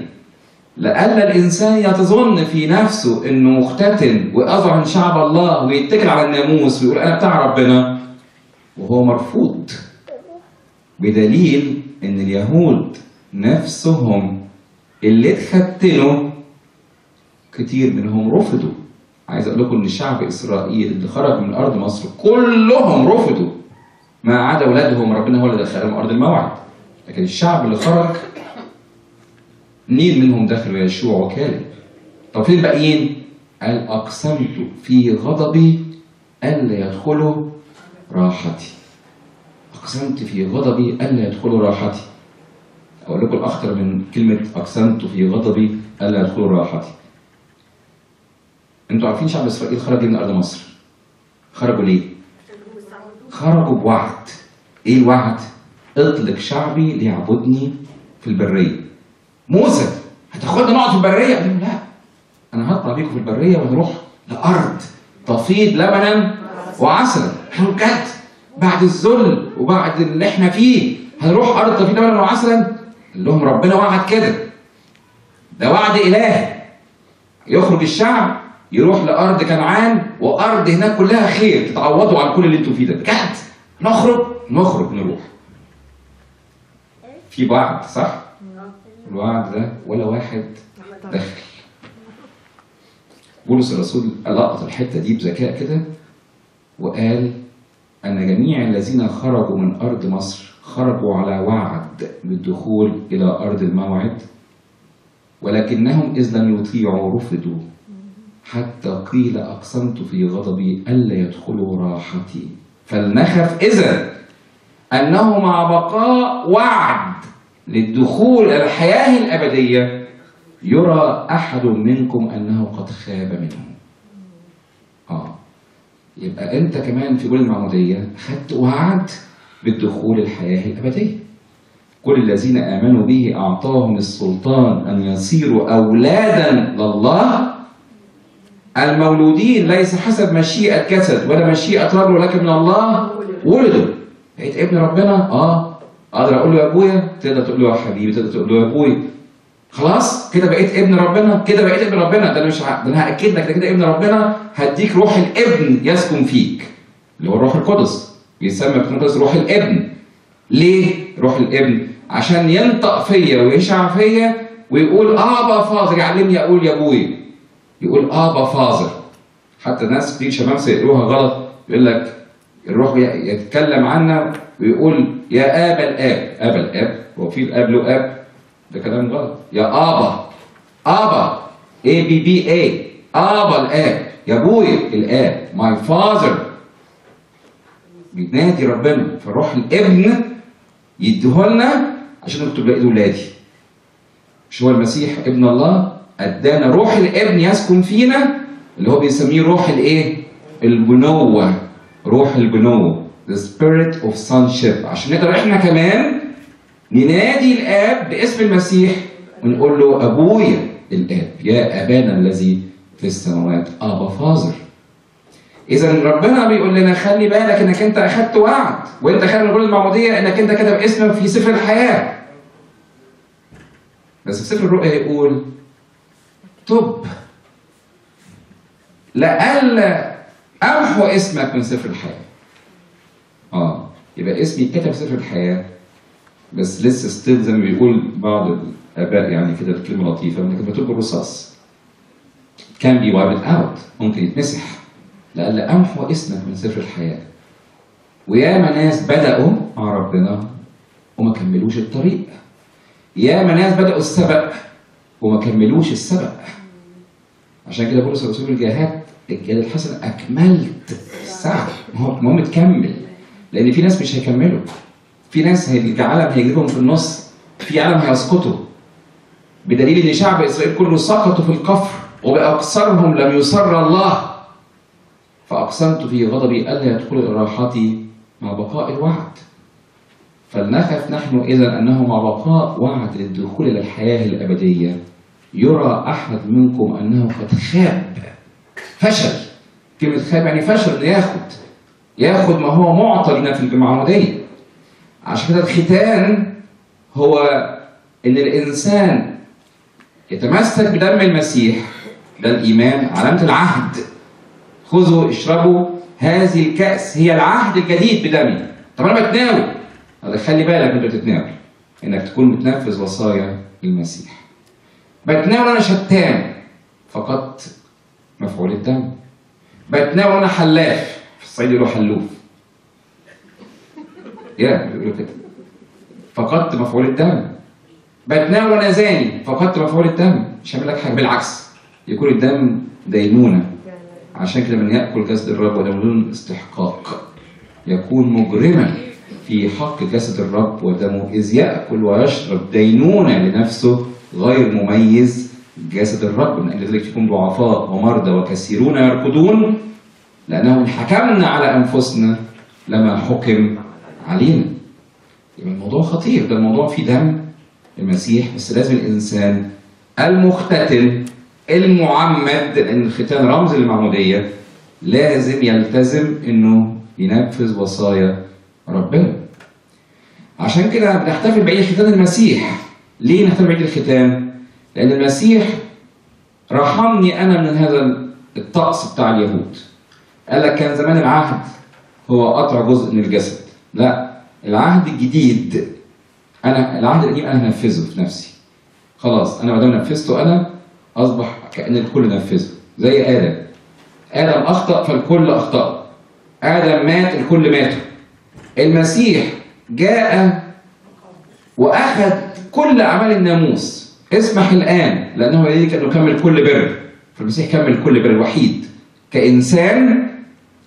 لألا الإنسان يتظن في نفسه إنه مختتن من شعب الله ويتكل على الناموس ويقول أنا بتاع ربنا. وهو مرفوض. بدليل إن اليهود نفسهم اللي اتختنوا كتير منهم رفضوا. عايز أقول لكم إن شعب إسرائيل اللي خرج من أرض مصر كلهم رفضوا. ما عدا أولادهم ربنا هو اللي دخلهم أرض الموعد. لكن الشعب اللي خرج مين منهم دخل يشوع وكالب طب فين الباقيين قال أقسمت في غضبي الا يدخلوا راحتي. أقسمت في غضبي الا يدخلوا راحتي. أقول لكم الاخطر من كلمة أقسمت في غضبي الا يدخلوا راحتي. أنتوا عارفين شعب إسرائيل خرج من أرض مصر. خرجوا ليه؟ خرجوا بوعد. إيه الوعد؟ اطلق شعبي ليعبدني في البرية. موسى هتاخدنا نقعد في البرية؟ قال لهم لا. أنا هطلع بيكم في البرية ونروح لأرض تفيض لبنا وعسلا قالوا بجد بعد الذل وبعد اللي إحنا فيه هنروح أرض تفيض لبنا وعسلا؟ قال لهم ربنا وعد كده. ده وعد إلهي. يخرج الشعب يروح لأرض كنعان وأرض هناك كلها خير. تتعوضوا عن كل اللي أنتوا فيه ده. بجد نخرج نخرج نروح. في وعد صح؟ الوعد ده ولا واحد دخل بولس الرسول لقط الحتة دي بذكاء كده وقال ان جميع الذين خرجوا من أرض مصر خرجوا على وعد بالدخول إلى أرض الموعد ولكنهم إذ لم يطيعوا رفضوا. حتى قيل أقسمت في غضبي ألا يدخلوا راحتي. فلنخف اذا أنه مع بقاء وعد. للدخول إلى الحياة الأبدية يرى أحد منكم أنه قد خاب منه. آه. يبقى أنت كمان في كل المعموديه خدت وعد بالدخول الحياة الأبدية. كل الذين آمنوا به أعطاهم السلطان أن يصيروا أولادا لله. المولودين ليس حسب مشيئة جسد ولا مشيئة رجل ولكن من الله. ولدوا. بقيت ابن ربنا؟ آه. أقدر أقول له يا أبويا تقدر تقول له يا حبيبي تقدر تقول له يا ابويا خلاص كده بقيت ابن ربنا كده بقيت ابن ربنا. ده أنا مش ع... ده أنا هأكد لك ده كده ابن ربنا. هديك روح الابن يسكن فيك اللي هو الروح القدس. بيسمى القدس روح الابن. ليه روح الابن؟ عشان ينطق فيا ويشع فيا ويقول آبا Father يعلمني أقول يا ابويا يقول آبا Father حتى ناس كتير شمامسه يقولوها غلط. يقول لك الروح يتكلم عنا ويقول يا ابا الآب. ابا الآب؟ هو في الآب له آب؟ ده كلام غلط. يا آبا. آبا. A B B A آبا الآب. يا ابويا الآب. ماي فاذر بينادي ربنا. فروح الابن يديهولنا عشان نكتب بايد ولادي. مش هو المسيح ابن الله؟ أدانا روح الابن يسكن فينا اللي هو بيسميه روح الإيه؟ البنوه روح البنوه the spirit of sonship. عشان نقدر إحنا كمان ننادي الآب باسم المسيح ونقول له أبويا الآب يا أبانا الذي في السماوات ابا فاذر اذا ربنا بيقول لنا خلي بالك إنك أنت أخدت وعد وأنت خارج من المعموديه إنك أنت كتب اسمك في سفر الحياة. بس في سفر الرؤيا يقول تب لئلا امحو اسمك من سفر الحياة. آه يبقى اسمي اتكتب في سفر الحياة بس لسه still زي ما بيقول بعض الآباء يعني كده كلمه لطيفة إنك بتبقى بالرصاص can be wiped out ممكن يتمسح. لئلا امحو اسمك من سفر الحياة. وياما ناس بدأوا مع ربنا وما كملوش الطريق. ياما ناس بدأوا السبق وما كملوش السبق. عشان كده بولس الرسول الجهاد الجهاد الحسن أكملت. السعي المهم تكمل لأن في ناس مش هيكملوا. في ناس العالم هيجيبهم في النص. في عالم هيسقطوا. بدليل إن شعب إسرائيل كله سقطوا في الكفر وبأكثرهم لم يسر الله. فأقسمت في غضبي ألا يدخل راحتي مع بقاء الوعد. فلنخف نحن اذا أنه مع بقاء وعد للدخول إلى الحياة الأبدية. يرى أحد منكم أنه قد خاب. فشل. كلمة خاب يعني فشل إنه ياخد. ياخد ما هو معطى لنا في المعموديه عشان كده الختان هو إن الإنسان يتمسك بدم المسيح ده الإيمان علامة العهد. خذوا اشربوا هذه الكأس هي العهد الجديد بدمي طب أنا بتناول. خلي بالك انت بتتناول. إنك تكون بتنفذ وصايا المسيح بتناول أنا شتان فقدت مفعول الدم. بتناول أنا حلاف. في الصعيد يقولوا حلوف. يا بيقولوا كده. فقدت مفعول الدم. بتناول أنا زاني. فقدت مفعول الدم. مش هعمل لك حاجة. بالعكس. يكون الدم دينونة. عشان كده من يأكل جسد الرب ودم بدون استحقاق. يكون مجرما في حق جسد الرب ودمه إذ يأكل ويشرب دينونة لنفسه غير مميز جسد الرب من أجل ذلك يكون ضعفاء ومرضى وكثيرون يرقدون لأنه ان حكمنا على أنفسنا لما حكم علينا. يبقى الموضوع خطير ده الموضوع فيه دم المسيح بس لازم الإنسان المختتن المعمد لأن الختان رمز للمعمودية لازم يلتزم إنه ينفذ وصايا ربنا. عشان كده بنحتفل بعيد ختان المسيح. ليه نحتفل بعيد الختان؟ لأن المسيح رحمني أنا من هذا الطقس بتاع اليهود. قال لك كان زمان العهد هو قطع جزء من الجسد. لا العهد الجديد. أنا العهد القديم أنا هنفذه في نفسي. خلاص أنا ما دام نفذته أنا أصبح كأن الكل نفذه. زي آدم. آدم أخطأ فالكل أخطأ. آدم مات الكل ماتوا المسيح جاء وأخذ كل أعمال الناموس. اسمح الآن لأنه يريد ان يكمل كل بر. فالمسيح كمل كل بر الوحيد. كإنسان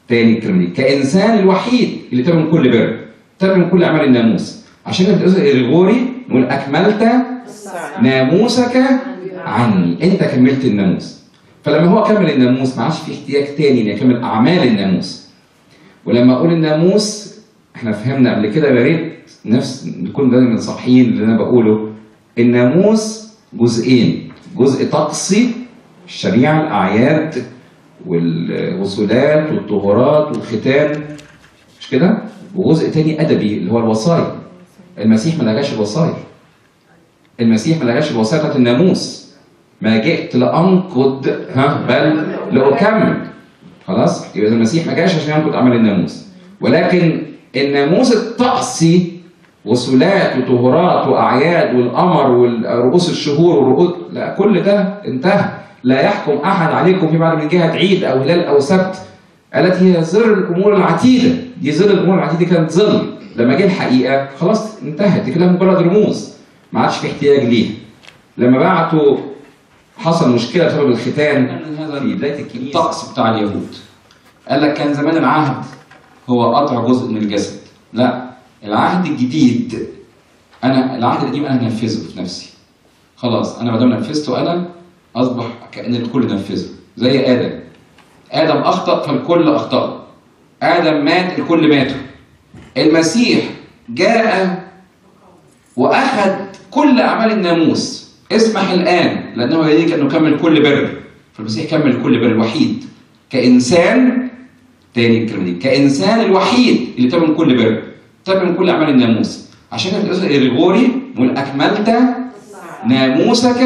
تاني الكلمة دي كإنسان الوحيد اللي تم كل بر. تم كل أعمال الناموس. عشان كده في الغوري نقول أكملت ناموسك عني. أنت كملت الناموس. فلما هو كمل الناموس ما عادش في احتياج تاني ان يكمل أعمال الناموس. ولما أقول الناموس إحنا فهمنا قبل كده يا ريت نفس نكون دايما صحيين اللي أنا بقوله. الناموس جزئين. جزء طقسي الشريعه الأعياد والوصولات والطهورات والختان. مش كده؟ وجزء تاني أدبي اللي هو الوصايا. المسيح ما لغاش الوصايا. المسيح ما لغاش الوصايا بتاعت الناموس. ما جئت لأنقض ها بل لأكمل. خلاص؟ يبقى المسيح ما جاش عشان ينقض عمل الناموس. ولكن الناموس الطقسي وصولات وطهورات وأعياد والقمر ورؤوس الشهور والرؤوس لا كل ده انتهى. لا يحكم أحد عليكم في بعد من جهة عيد أو هلال أو سبت التي هي ظل الأمور العتيدة. دي ظل الأمور العتيدة كانت ظل. لما جه الحقيقة خلاص انتهت. دي كلها مجرد رموز. ما عادش في احتياج ليها. لما بعتوا حصل مشكلة بسبب الختان في بداية الكنيسة. الطقس بتاع اليهود. قال لك كان زمان العهد هو قطع جزء من الجسد. لا العهد الجديد أنا العهد القديم أنا هنفذه في نفسي. خلاص أنا ما دام نفذته أنا أصبح كأن الكل نفذه زي آدم. آدم أخطأ فالكل أخطأ. آدم مات الكل ماتوا المسيح جاء وأخذ كل أعمال الناموس. اسمح الآن لأنه يريد أن يكمل كل بر. فالمسيح كمل كل بر الوحيد. كإنسان تاني الكلمة دي كإنسان الوحيد اللي تم كل بر. تم كل أعمال الناموس. عشان كده في الغوري نقول أكملت ناموسك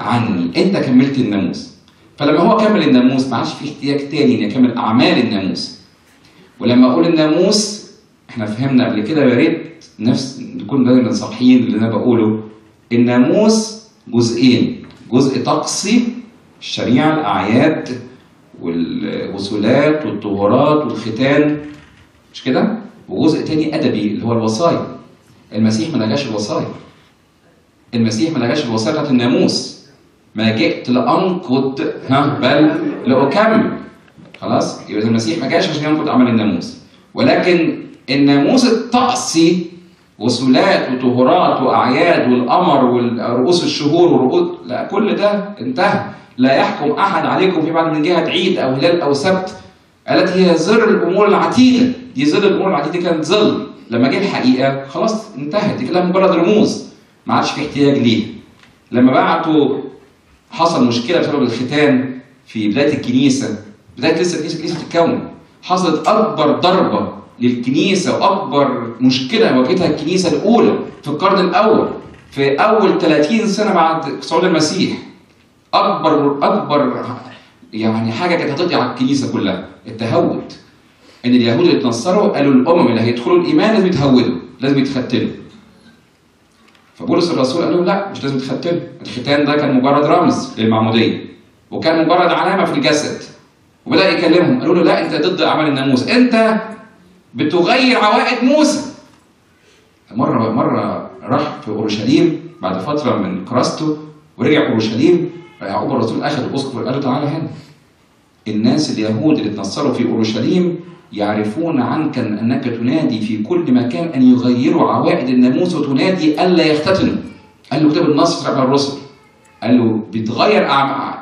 عني. أنت كملت الناموس. فلما هو كمل الناموس ما عادش في احتياج تاني ان يكمل أعمال الناموس. ولما أقول الناموس إحنا فهمنا قبل كده يا ريت نفس نكون دايما صحيين اللي أنا بقوله. الناموس جزئين. جزء طقسي الشريعه الأعياد والوصولات والطهورات والختان. مش كده؟ وجزء تاني أدبي اللي هو الوصايا. المسيح ما لغاش الوصايا. المسيح ما لغاش الوصايا بتاعت الناموس. ما جئت لانقض ها بل لأكمل. خلاص؟ يبقى المسيح ما جاش عشان ينقض عمل الناموس. ولكن الناموس الطقسي وصولات وطهورات وأعياد والقمر ورؤوس الشهور والرؤوس لا كل ده انتهى. لا يحكم أحد عليكم في بعد من جهة عيد أو هلال أو سبت. التي هي ظل الأمور العتيدة. دي ظل الأمور العتيدة كانت ظل. لما جه الحقيقة خلاص انتهت. دي كلها مجرد رموز. ما عادش في احتياج ليها. لما بعتوا حصل مشكلة بسبب الختان في بداية الكنيسة بداية لسه الكنيسه الكنيسة بتتكون حصلت أكبر ضربة للكنيسة وأكبر مشكلة واجهتها الكنيسة الأولى في القرن الأول. في أول 30 سنة بعد صعود المسيح. اكبر أكبر يعني حاجة كانت هتقضي على الكنيسة كلها. التهود إن اليهود اللي اتنصروا قالوا الامم اللي هيدخلوا الإيمان لازم يتهودوا لازم يتختنوا فبولس الرسول قال لهم لا مش لازم تختنوا الختان ده كان مجرد رمز للمعمودية. وكان مجرد علامة في الجسد. وبدأ يكلمهم. قالوا له لا أنت ضد أعمال الناموس. أنت بتغير عوائد موسى. مرة مرة راح في أورشليم بعد فترة من كراسته ورجع أورشليم. يعقوب الرسول اخذ الأسقف قال له تعالى هنا الناس اليهود اللي اتنصروا في أورشليم يعرفون عنك أنك تنادي في كل مكان أن يغيروا عوائد الناموس وتنادي ألا يختتنوا. قال له كتاب النص في الرسل. قال له بتغير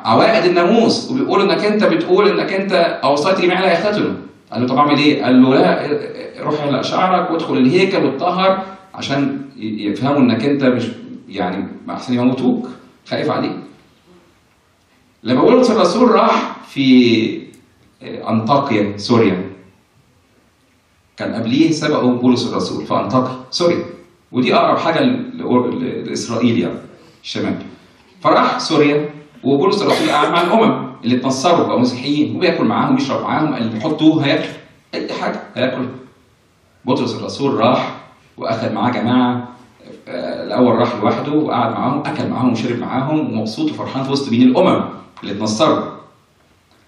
عوائد الناموس وبيقول إنك أنت بتقول إنك أنت اوصيت جميع لا يختتنوا. قال له طب أعمل إيه؟ قال له لا روح احلق شعرك وادخل الهيكل واتطهر عشان يفهموا إنك أنت مش يعني أحسن يموتوك خايف عليك. لما بولس الرسول راح في أنطاكيا سوريا. كان قبليه سبقه بولس الرسول في أنطاكيا سوريا. ودي أقرب حاجة ل- ل- لإسرائيل يعني الشمال. فراح سوريا وبولس الرسول قاعد مع الامم اللي اتنصروا بقوا مسيحيين وبياكل معاهم ويشرب معاهم اللي يحطوه هياكل. أي حاجة هياكل. بطرس الرسول راح وأخذ معاه جماعة آه، الأول راح لوحده وقعد معاهم أكل معاهم وشرب معاهم ومبسوط وفرحان في وسط مين؟ الأمم. اللي اتنصروا.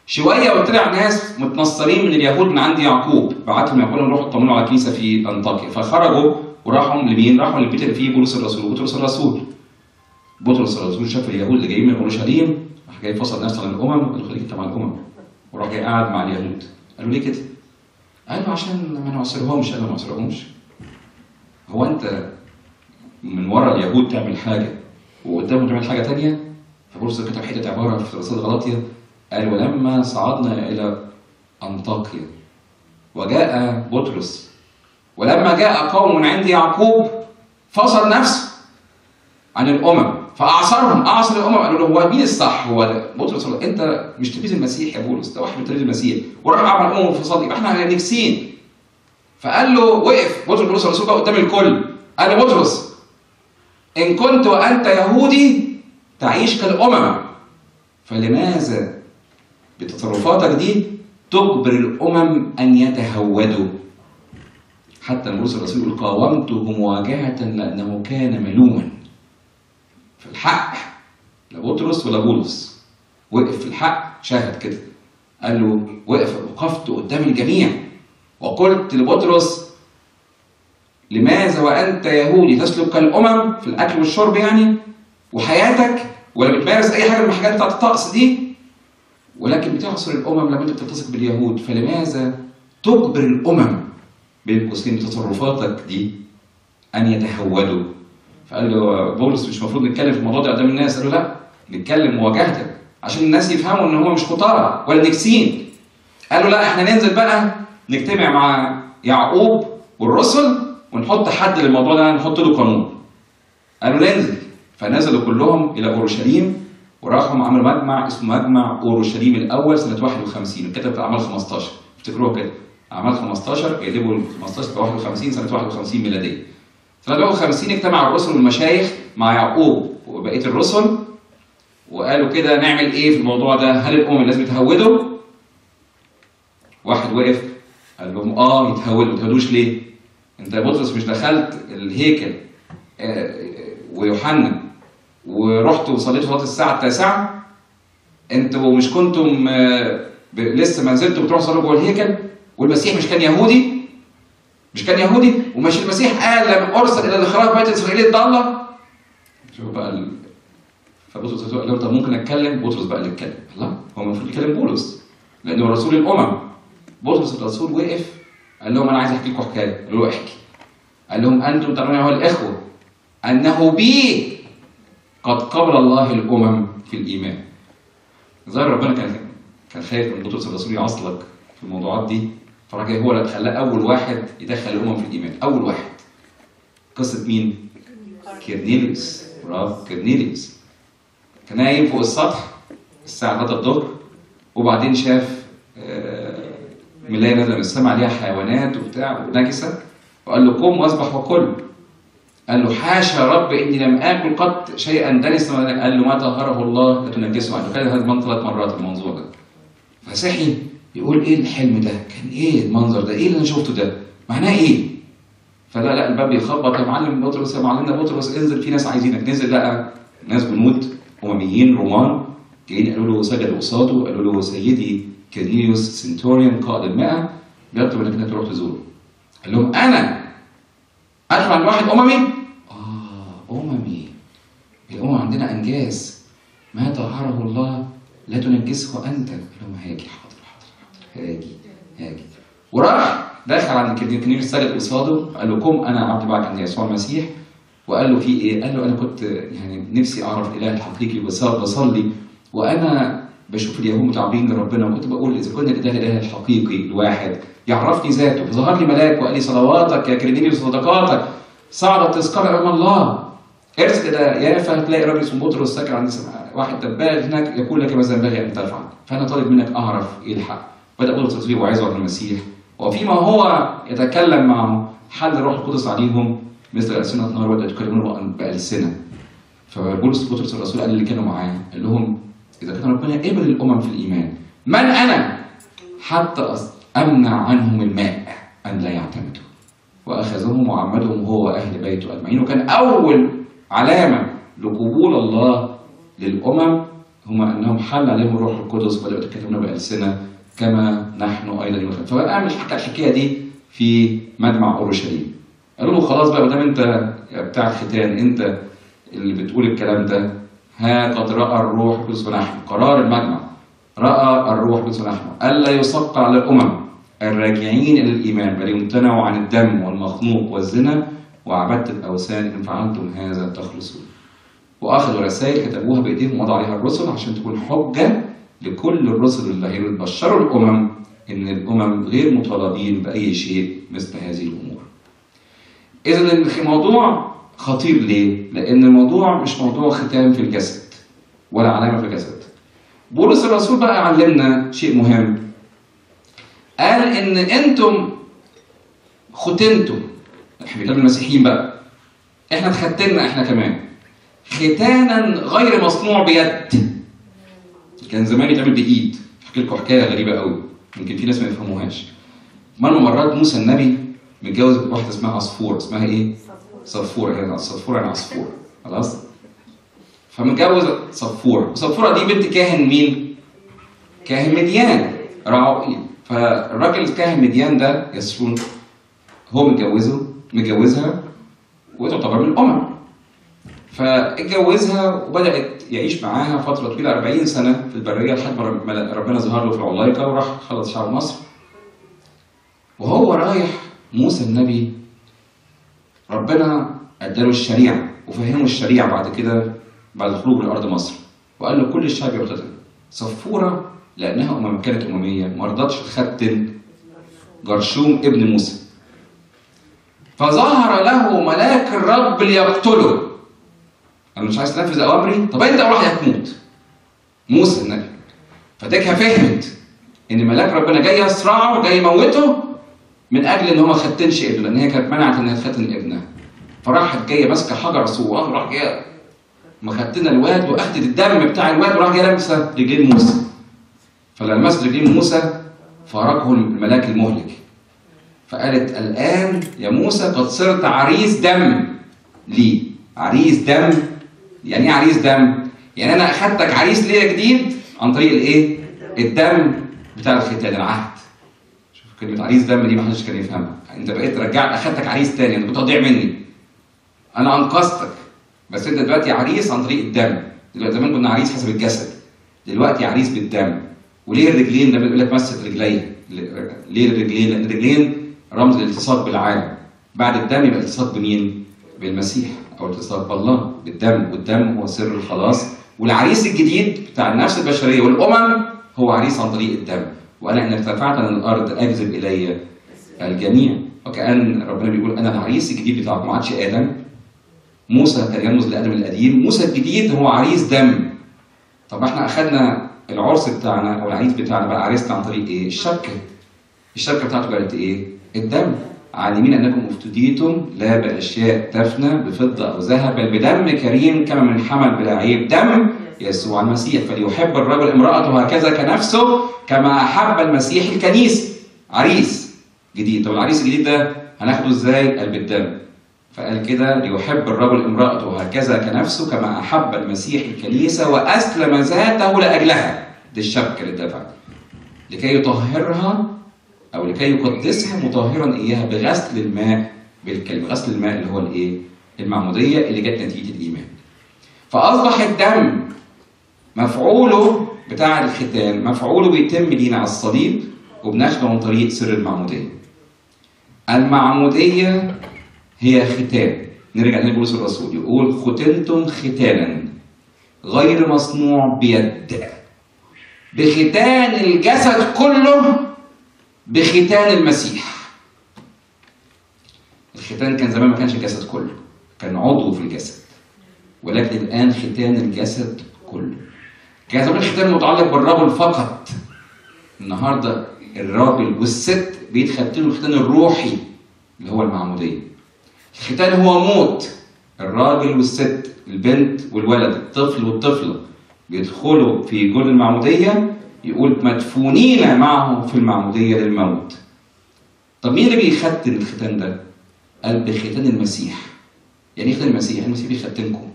شوية وطلع ناس متنصرين من اليهود من عند يعقوب. بعتهم يقول لهم روحوا اطمنوا على الكنيسه في أنطاكيا. فخرجوا وراحوا لمين؟ راحوا للبيت اللي فيه بولس الرسول وبطرس الرسول. بطرس الرسول شاف اليهود اللي جايين من أورشليم راح جاي فصل نفسه عن الأمم وقال خليك انت مع الأمم. وراح جاي قاعد مع اليهود. قالوا ليه كده؟ قال له عشان ما نعصرهمش له ما نعصرهمش هو أنت من ورا اليهود تعمل حاجة وقدامهم تعمل حاجة تانية؟ فبولس كتب حتة عبارة في رساله غلاطيا قال ولما صعدنا إلى أنطاكيا وجاء بطرس ولما جاء قوم عند يعقوب فصل نفسه عن الأمم فأعصرهم أعصر الأمم قالوا له هو مين الصح؟ هو بطرس أنت مش تلميذ المسيح يا بولس ده واحد من المسيح وراح مع الأمم وفصل يبقى إحنا نكسين فقال له وقف. بطرس الرسول قدام الكل قال له بطرس إن كنت وأنت يهودي تعيش كالأمم. فلماذا بتصرفاتك دي تجبر الأمم أن يتهودوا؟ حتى بولس الرسول يقول قاومته مواجهه لأنه كان ملوما. في الحق لا بطرس ولا بولس. وقف في الحق شاهد كده. قال له وقف وقفت قدام الجميع. وقلت لبطرس لماذا وأنت يهودي تسلك كالامم في الأكل والشرب يعني؟ وحياتك ولا بتمارس أي حاجة من الحاجات بتاعت الطقس دي ولكن بتعصر الأمم لما أنت بتلتصق باليهود. فلماذا تجبر الأمم بين قوسين بتصرفاتك دي أن يتهودوا فقال له بولس مش المفروض نتكلم في الموضوع ده قدام الناس. قال له لا نتكلم مواجهتك عشان الناس يفهموا إن هو مش خطاره ولا نكسين. قال له لا إحنا ننزل بقى نجتمع مع يعقوب والرسل ونحط حد للموضوع ده نحط له قانون. قالوا ننزل. فنزلوا كلهم إلى أورشليم وراحوا عملوا مجمع اسمه مجمع أورشليم الأول سنة 51 الكتاب بتاع أعمال 15 افتكروها كده. أعمال 15 يقلبوا ال 15 تبقى 51 سنة 51 ميلادية. سنة 51 اجتمع الرسل والمشايخ مع يعقوب وبقية الرسل وقالوا كده نعمل إيه في الموضوع ده؟ هل الأمم لازم يتهودوا واحد وقف. قال لهم آه يتهودوا. ما يتهودوش ليه؟ أنت يا بطرس مش دخلت الهيكل. آه، ويوحنا. ورحت وصليت صلاه الساعة التاسعة أنتوا مش كنتم آه، لسه ما نزلتوا بتروحوا تصلوا جوه الهيكل والمسيح مش كان يهودي؟ مش كان يهودي؟ ومش المسيح قال لما أرسل إلى الاخراج بيت إسرائيل الضاله شوف بقى ال... فبطرس قال له طب ممكن أتكلم؟ بطرس بقى اللي اتكلم. الله هو المفروض يكلم بولس لأنه رسول الأمم. بطرس الرسول وقف قال لهم أنا عايز أحكي لكم حكاية. قالوا له احكي. قال لهم أنتم ترون أيها الإخوة أنه بي قد قبل الله الأمم في الإيمان. ظاهر ربنا كان كان خايف من بطرس الرسول يعصلك في الموضوعات دي. فراح جاي هو اللي خلاه أول واحد يدخل الأمم في الإيمان. أول واحد. قصة مين؟ كيرنيليوس برافو كيرنيليوس كان نايم فوق السطح الساعة 3 الظهر وبعدين شاف آه، ملاية نازلة من السماء عليها حيوانات وبتاع ونجسة وقال له قم واذبح وكل. قال له حاشا رب إني لم آكل قط شيئا. دنسا قال له ما طهره الله لا تنجسه عنه. كان هذا ثلاث مرات المنظور ده. فصحي يقول إيه الحلم ده؟ كان إيه المنظر ده؟ إيه اللي أنا شفته ده؟ معناه إيه؟ فلا لا الباب يخبط. يا معلم بطرس يا معلمنا بطرس انزل في ناس عايزينك. نزل لقى ناس جنود أمميين رومان. جايين قالوا له سجدوا قصاده قالوا له سيدي كيرنيوس سنتوريان قائد المئة. بيطلب إنك أنت تروح تزوره. قال لهم أنا؟ ادفع عند واحد أممي؟ اممي الامم عندنا إنجاز. ما طهره الله لا تنجسه أنت. قال هاجي حاضر حاضر حاضر هاجي هاجي وراح. دخل عند كيرنيوس سجد قصاده. قال له قم أنا عبد بعد عند يسوع المسيح. وقال له في إيه؟ قال له أنا كنت يعني نفسي أعرف الاله الحقيقي بصلي وأنا بشوف اليهود متعبين لربنا وكنت بقول إذا كنا الاله الاله الحقيقي الواحد يعرفني ذاته. فظهر لي ملاك وقال لي صلواتك يا كرينيليوس صدقاتك صعدت تذكار امام الله. ارسل إلى يافا تلاقي راجل اسمه بطرس ساكن عند واحد دباغ هناك يقول لك ماذا ينبغي أن تفعل فأنا طالب منك أعرف إيه الحق. بدأ بطرس يصلي وعظه المسيح. وفيما هو يتكلم معه حل الروح القدس عليهم مثل ألسنة نار وبدأوا يتكلمون بألسنة. فبولس بطرس الرسول قال اللي كانوا معاه قال لهم إذا كان ربنا قبل الأمم في الإيمان من أنا؟ حتى أمنع عنهم الماء أن لا يعتمدوا. وأخذهم وعمدهم هو وأهل بيته أجمعين. وكان أول علامة لقبول الله للأمم هما أنهم حل عليهم الروح القدس وبدأوا يتكلمون بألسنة كما نحن أيضا يوم فأعمل الحكاية دي في مجمع أورشليم. قالوا له خلاص بقى ما أنت بتاع الختان أنت اللي بتقول الكلام ده ها قد رأى الروح القدس ونحن. قرار المجمع. رأى الروح القدس ونحن. ألا يصق على الأمم الراجعين إلى الإيمان بل يمتنعوا عن الدم والمخنوق والزنا وعباده الأوثان إن فعلتم هذا تخلصون واخذوا رسائل كتبوها بإيديهم وضعوا عليها الرسل عشان تكون حجة لكل الرسل اللي هيبشروا الأمم إن الأمم غير مطالبين بأي شيء مثل هذه الأمور إذا الموضوع خطير ليه؟ لأن الموضوع مش موضوع ختام في الجسد ولا علامة في الجسد. بولس الرسول بقى علمنا شيء مهم. قال إن أنتم ختنتم إحنا بنتكلم المسيحيين بقى. إحنا اتختنا إحنا كمان. ختانا غير مصنوع بيد. كان زمان يتعمل بإيد. احكي لكم حكاية غريبة قوي. يمكن في ناس ما يفهموهاش. مرة مرات موسى النبي متجوز واحدة اسمها عصفور اسمها إيه؟ صفور يعني صفور يعني عصفور خلاص؟ فمتجوز صفور وصفوره دي بنت كاهن مين؟ كاهن مديان راعي فالراجل كاهن مديان ده يسرون هو متجوزه متجوزها وتعتبر من الامم فاتجوزها وبدأت يعيش معاها فترة طويله 40 سنة في البرية لحد ما ربنا ظهر له في العلايقه وراح خلص شعب مصر. وهو رايح موسى النبي ربنا أداله الشريعة وفهمه الشريعة بعد كده بعد خروجه لأرض مصر. وقال له كل الشعب يقتتل صفورة لأنها أمم كانت أممية ما رضتش تختن جرشوم ابن موسى. فظهر له ملاك الرب ليقتله. أنا مش عايز تنفذ أوامري؟ طب أنت واحد هتموت. موسى النبي. فتكها فهمت إن ملاك ربنا جاي يصرعه جاي يموته من أجل إن هو ما ختنش ابنه لأن هي كانت منعت إنها تختن ابنها. فراحت جاية ماسكة حجر صوان وراح جاية مختنه الواد وأخدت الدم بتاع الواد وراح جاية لامسه رجلين موسى. فلما لمست رجلين موسى فارقه الملاك المهلك. فقالت الآن يا موسى قد صرت عريس دم لي عريس دم يعني إيه عريس دم؟ يعني أنا أخدتك عريس ليا جديد عن طريق الإيه؟ الدم بتاع الختان العهد كلمة عريس دم دي ما حدش كان يفهمها، أنت بقيت رجعت أخدتك عريس تاني، أنت كنت هتضيع مني. أنا أنقذتك، بس أنت دلوقتي عريس عن طريق الدم، دلوقتي زمان كنا عريس حسب الجسد. دلوقتي عريس بالدم. وليه الرجلين ده بيقول لك مست رجلي؟ ليه الرجلين؟ لأن الرجلين رمز الالتصاق بالعالم. بعد الدم يبقى التصاق بمين؟ بالمسيح أو التصاق بالله بالدم، والدم هو سر الخلاص. والعريس الجديد بتاع النفس البشرية والأمم هو عريس عن طريق الدم. وأنا ان ارتفعت عن الأرض أجذب إلي الجميع وكأن ربنا بيقول أنا العريس الجديد بتاعك ما عادش آدم موسى يرمز لأدم القديم موسى الجديد هو عريس دم طب إحنا أخذنا العرس بتاعنا أو العريس بتاعنا بقى عريسنا عن طريق إيه الشبكة الشبكة بتاعته كانت إيه الدم. عالمين أنكم افتديتم. لا باشياء تفنى بفضة أو ذهب بل بدم كريم كما من حمل بلا عيب. دم يسوع المسيح. فليحب الرجل امرأته هكذا كنفسه كما أحب المسيح الكنيسة عريس جديد. طب العريس الجديد ده هناخده إزاي؟ قال بالدم فقال كده ليحب الرجل امرأته هكذا كنفسه كما أحب المسيح الكنيسة وأسلم ذاته لأجلها. دي الشبكة اللي اتدفعت. لكي يطهرها أو لكي يقدسها مطهرا إياها بغسل الماء بالكلمة غسل الماء اللي هو الإيه؟ المعمودية اللي جت نتيجة الإيمان فأصبح الدم مفعوله بتاع الختان مفعوله بيتم لينا على الصليب وبناخده عن طريق سر المعمودية. المعمودية هي ختان نرجع تاني بولس الرسول يقول ختنتم ختانا غير مصنوع بيد بختان الجسد كله بختان المسيح. الختان كان زمان ما كانش الجسد كله كان عضو في الجسد. ولكن الآن ختان الجسد كله. كان زمان الختان متعلق بالرجل فقط. النهارده الراجل والست بيتختنوا الختان الروحي اللي هو المعمودية. الختان هو موت. الراجل والست البنت والولد الطفل والطفلة بيدخلوا في جول المعمودية يقول مدفونين معه في المعمودية للموت. طب مين اللي بيختن الختان ده؟ قال بختان المسيح. يعني إيه ختان المسيح؟ المسيح بيختنكم.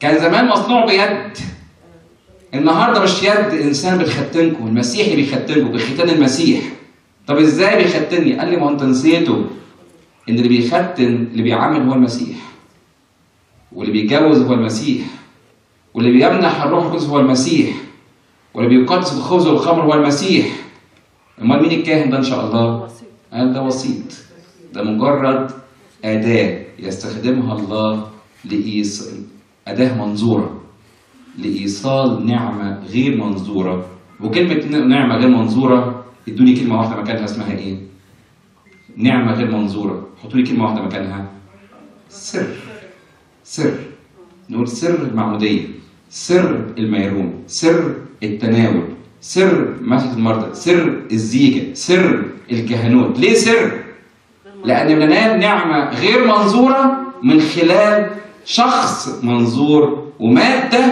كان زمان مصنوع بيد. النهارده مش يد إنسان بتختنكم. المسيح اللي بيختنكم بختان المسيح. طب إزاي بيختني؟ قال لي ما انت نسيته إن اللي بيختن اللي بيعامل هو المسيح. واللي بيتجوز هو المسيح. واللي بيمنح الروح القدس هو المسيح. واللي بيقدس الخبز والخمر هو المسيح أمال مين الكاهن ده إن شاء الله؟ قال ده وسيط. ده مجرد أداة يستخدمها الله لإيصال أداة منظورة. لإيصال نعمة غير منظورة. وكلمة نعمة غير منظورة ادوني كلمة واحدة مكانها اسمها إيه؟ نعمة غير منظورة. حطوا لي كلمة واحدة مكانها. سر. سر. نقول سر المعمودية. سر الميرون سر التناول سر مسحة المرضى سر الزيجة سر الكهنوت. ليه سر؟ لأن بننال نعمة غير منظورة من خلال شخص منظور ومادة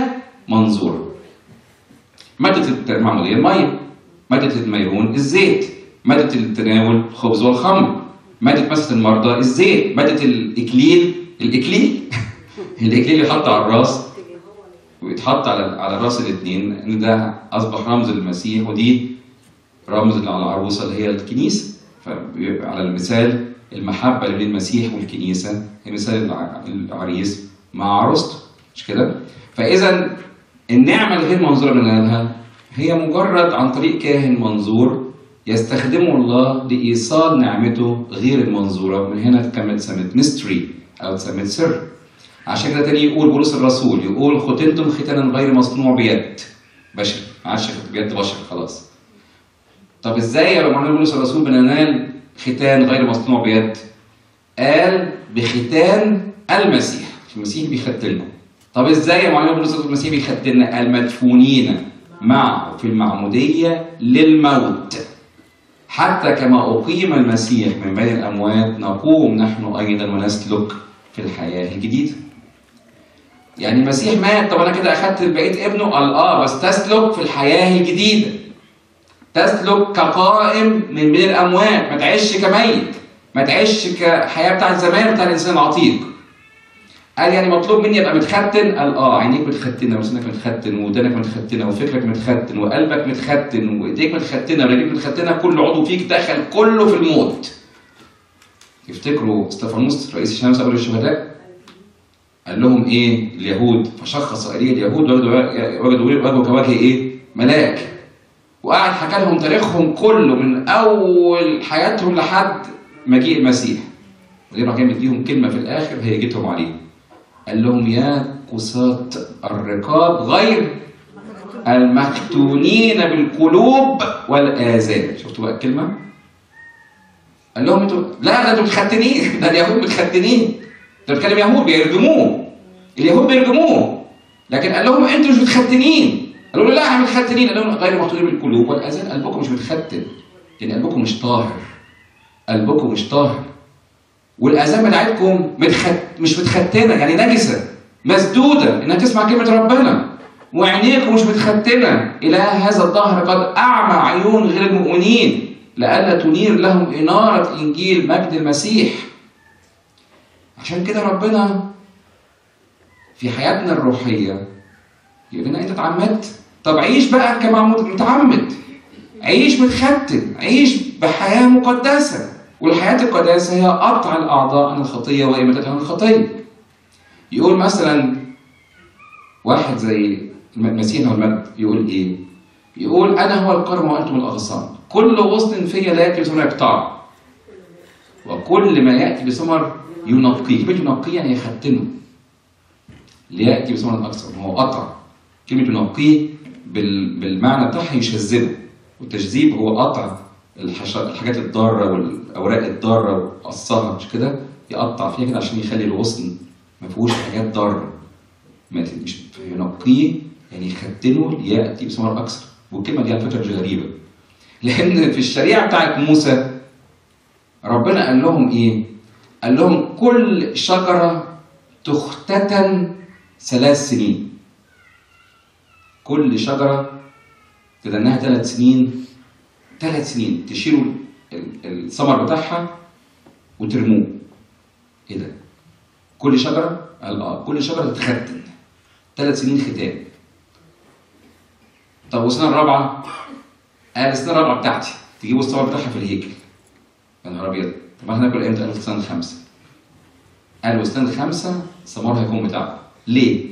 منظورة. مادة المعمودية المية مادة الميرون الزيت مادة التناول الخبز والخمر مادة مسحة المرضى الزيت مادة الإكليل. الإكليل؟ الإكليل اللي يحط على الرأس. ويتحط على على رأس الاثنين إن ده أصبح رمز للمسيح ودي رمز على العروسة اللي هي الكنيسة. فبيبقى على المثال المحبة اللي بين المسيح والكنيسة هي مثال العريس مع عروسته. مش كده؟ فإذا النعمة الغير منظوره اللي بننالها هي مجرد عن طريق كاهن منظور يستخدمه الله لإيصال نعمته غير المنظورة. من هنا كانت سمت ميستري أو سمت سر عشان كده تاني يقول بولس الرسول يقول ختنتم ختانا غير مصنوع بيد. بشر. ما عادش بيد بشر خلاص. طب إزاي يا معلم بولس الرسول بننال ختان غير مصنوع بيد؟ قال بختان المسيح المسيح بيختنكم طب إزاي يا معلم بولس المسيح بيختننا المدفونين معه في المعمودية للموت. حتى كما أقيم المسيح من بين الأموات نقوم نحن أيضا ونسلك في الحياة الجديدة. يعني المسيح مات طب أنا كده أخدت بقيت ابنه؟ قال آه بس تسلك في الحياة الجديده تسلك كقائم من بين الأموات ما تعيش كميت ما تعيش كحياة بتاعت زمان بتاع الإنسان العتيق. قال يعني مطلوب مني أبقى متختن؟ قال آه عينيك متختنة وسنك متختن ودانك متختنة وفكرك متختن وقلبك متختن وإيديك متختنة ورجليك متختنة كل عضو فيك دخل كله في الموت. يفتكروا استفانوس رئيس الشمس قبل الشهداء قال لهم إيه؟ اليهود. فشخص اليه اليهود وجدوا وجدوا كوجه إيه؟ ملاك. وقعد حكى لهم تاريخهم كله من أول حياتهم لحد مجيء المسيح. راح جاي مديهم كلمة في الآخر هيجتهم عليه. قال لهم يا قساة الرقاب غير المختونين بالقلوب والآذان. شفتوا بقى الكلمة؟ قال لهم أنتوا لا ده أنتوا متختنين. ده اليهود متختنين. ده بيتكلم يهود بيرجموه. اليهود بيرجموه. لكن قال لهم أنتوا مش متختنين قالوا له لا إحنا متختنين قال لهم غير مختونين بالقلوب والأذان قلبكم مش متختن لأن قلبكم مش طاهر. قلبكم مش طاهر. والأذان بتاعتكم متخت... مش متختنه يعني نجسة مسدودة. انها تسمع كلمة ربنا. وعينيكم مش متختنه اله هذا الظهر قد أعمى عيون غير المؤمنين. لئلا تنير لهم إنارة إنجيل مجد المسيح. عشان كده ربنا في حياتنا الروحية يقول لنا أنت اتعمدت طب عيش بقى كمعمود متعمد. عيش متختن عيش بحياة مقدسة. والحياة القداسة هي قطع الأعضاء عن الخطية واماتتها عن الخطية. يقول مثلا واحد زي المسيح والمجد يقول إيه؟ يقول أنا هو الكرم وأنتم الأغصان. كل غصن فيا لا ياتي بثمر يقطعه وكل ما يأتي بثمر ينقيه. كلمه ينقيه يعني يختنه. لياتي بثمر أكثر هو قطع. كلمة ينقيه بال... بالمعنى بتاعها يشذبه. والتشذيب هو قطع الحاجات الضارة والأوراق الضارة وقصها مش كده؟ يقطع فيها كده عشان يخلي الغصن ما فيهوش حاجات ضارة. ما ت- مش ينقيه يعني يختنه ليأتي بثمر أكثر. والكلمة دي على فكرة مش غريبة. لأن في الشريعة بتاعت موسى ربنا قال لهم إيه؟ قال لهم كل شجرة تختتن ثلاث سنين. كل شجرة تدناها ثلاث سنين ثلاث سنين تشيلوا ال- الثمر بتاعها وترموه. إيه ده؟ كل شجرة قال آه كل شجرة تتختن ثلاث سنين ختان. طب والسنة الرابعة؟ قال السنة الرابعة بتاعتي. تجيبوا الثمر بتاعها في الهيكل. يا نهار أبيض. طب إحنا ناكل إمتى؟ قال في السنة قال والسنة الخامسة ثمرها هيكون بتاعكم ليه؟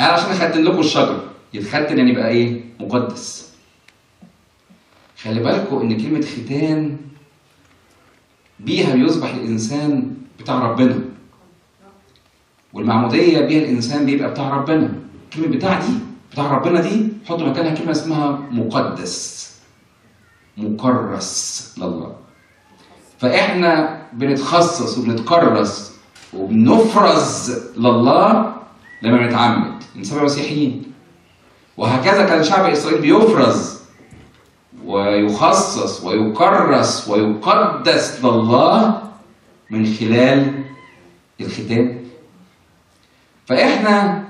قال عشان اختن لكم الشجر. يتختن يعني يبقى إيه؟ مقدس. خلي بالكم إن كلمة ختان بيها بيصبح الإنسان بتاع ربنا. والمعمودية بيها الإنسان بيبقى بتاع ربنا. الكلمة بتاع دي بتاع ربنا دي حط مكانها كلمة اسمها مقدس. مكرس لله. فإحنا بنتخصص وبنتكرس وبنفرز لله لما بنتعمد نسمى مسيحيين. وهكذا كان شعب إسرائيل بيفرز ويخصص ويكرس ويقدس لله من خلال الختان فإحنا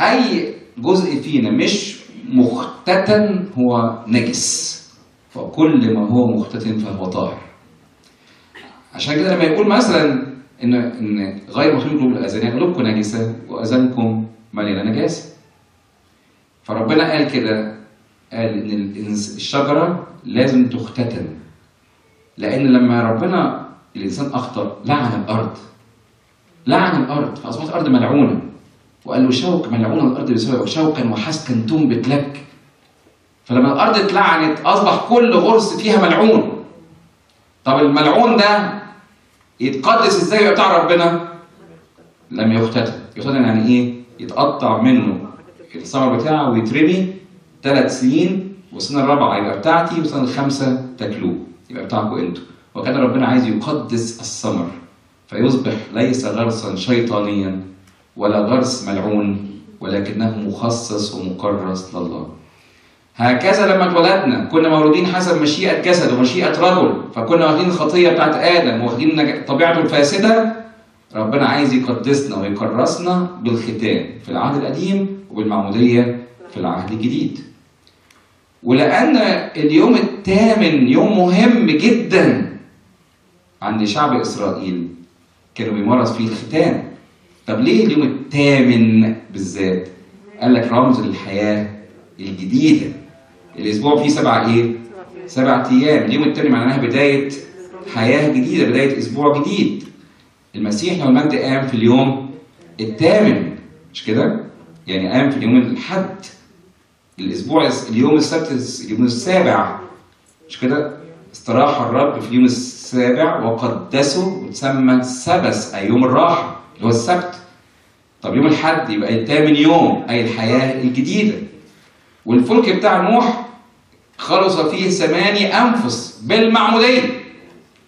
أي جزء فينا مش مختتن هو نجس فكل ما هو مختتن فهو طاهر. عشان كده لما يقول مثلا ان إن غير مخلوق قلوب الأذان يعني قلوبكم نجسه وأذانكم مليانة نجاسة. فربنا قال كده قال إن الشجرة لازم تختتن لأن لما ربنا الإنسان أخطأ لعن الأرض. لعن الأرض فأصبحت الأرض ملعونة. وقال له شوك ملعون الأرض بسبب شوكا وحسكا تنبت لك فلما الأرض اتلعنت أصبح كل غرس فيها ملعون. طب الملعون ده يتقدس إزاي بتاع ربنا؟ لم يختتن يختتن يعني إيه؟ يتقطع منه الثمر بتاعه ويترمي ثلاث سنين والسنة الرابعة يبقى بتاعتي والسنة الخامسة تاكلوه. يبقى بتاعكم أنتوا. وكان ربنا عايز يقدس الثمر. فيصبح ليس غرسا شيطانيا ولا غرس ملعون ولكنه مخصص ومكرس لله. هكذا لما اتولدنا كنا مولودين حسب مشيئة جسد ومشيئة رجل فكنا واخدين الخطية بتاعت آدم واخدين طبيعته الفاسدة. ربنا عايز يقدسنا ويكرسنا بالختان في العهد القديم وبالمعمودية في العهد الجديد. ولأن اليوم الثامن يوم مهم جدا عند شعب إسرائيل كانوا بيمارس فيه الختان. طب ليه اليوم الثامن بالذات؟ قال لك رمز للحياة الجديدة. الأسبوع فيه سبع إيه؟ سبع أيام اليوم الثاني معناها بداية حياة جديدة بداية أسبوع جديد المسيح لو المجد قام في اليوم الثامن مش كده؟ يعني قام في اليوم الحد الأسبوع اليوم السبت اليوم السابع مش كده؟ استراح الرب في اليوم السابع وقدسه وتسمى سبس أي يوم الراحة اللي هو السبت طب يوم الحد يبقى الثامن يوم أي الحياة الجديدة والفلك بتاع نوح خلص فيه ثماني أنفس بالمعمودية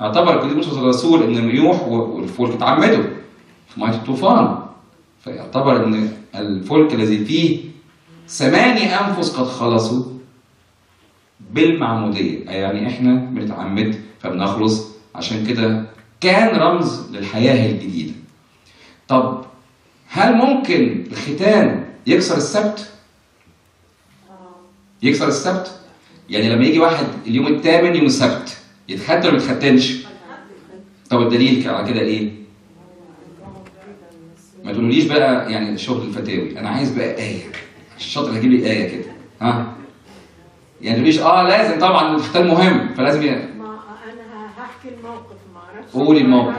اعتبر القديس موسى الرسول إن نوح والفلك اتعمدوا في مية الطوفان. فيعتبر إن الفلك الذي فيه ثماني أنفس قد خلصوا بالمعمودية. يعني إحنا بنتعمد فبنخلص. عشان كده كان رمز للحياة الجديدة. طب هل ممكن الختان يكسر السبت؟ يكسر السبت؟ يعني لما يجي واحد اليوم الثامن يوم السبت يتختن ولا ما يتختنش طب الدليل على كده إيه؟ ما تقولوليش بقى يعني شغل الفتاوي. أنا عايز بقى آية. الشاطر هجيب لي آية كده. ها؟ يعني تقوليش آه لازم طبعا الختان مهم فلازم ي... ما أنا هحكي الموقف ما أعرفش. قولي الموقف.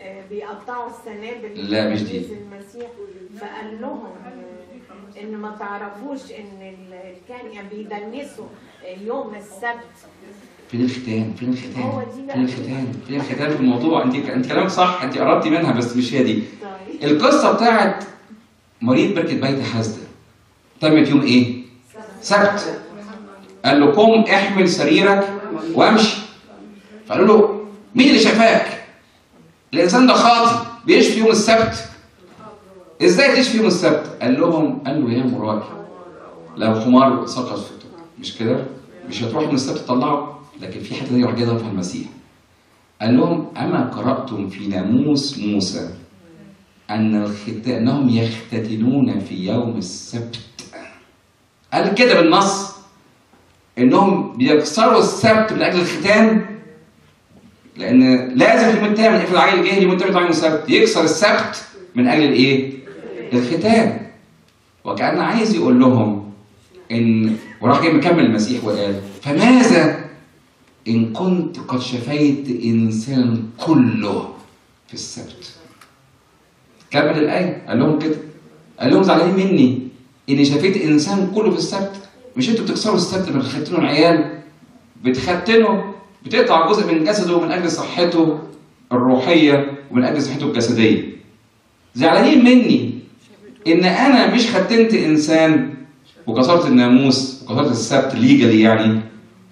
آه، بيقطعوا السنابل لا، مش دي. المسيح فقال لهم إن ما تعرفوش إن ال- كان يعني بيدنسوا يوم السبت. فين الختان؟ فين الختان. فين الختان؟ فين الختان في الموضوع؟ أنت أنت كلامك صح أنت قربتي منها بس مش هي دي. طيب. القصة بتاعت مريض بركة بيت حسده تمت يوم إيه؟ سبت. قال له قم احمل سريرك وامشي. فقالوا له مين اللي شفاك الإنسان ده خاطي بيشفي يوم السبت. إزاي تشفي يوم السبت؟ قال لهم قال له يا مراد لو حمار سقط في الطرق مش كده؟ مش هتروح يوم السبت تطلعه؟ لكن في حتة ثانية جاي ضربها المسيح. قال لهم أما قرأتم في ناموس موسى أن الخت... أنهم يختتنون في يوم السبت؟ قال كده بالنص. إنهم بيكسروا السبت من أجل الختان لأن لازم في اليوم الثامن افرض عيل جه اليوم الثامن يوم السبت يكسر السبت من أجل الإيه؟ الختان. وكان عايز يقول لهم إن وراح جاي مكمل المسيح وقال فماذا إن كنت قد شفيت إنسان كله في السبت؟ كمل الآية. قال لهم كده. قال لهم زعلانين مني إني شفيت إنسان كله في السبت؟ مش أنتوا بتكسروا السبت لما بتختنوا العيال بتختنوا بتقطع جزء من جسده من أجل صحته الروحية ومن أجل صحته الجسدية. زعلانين مني إن أنا مش ختنت إنسان وكسرت الناموس وكسرت السبت ليجالي يعني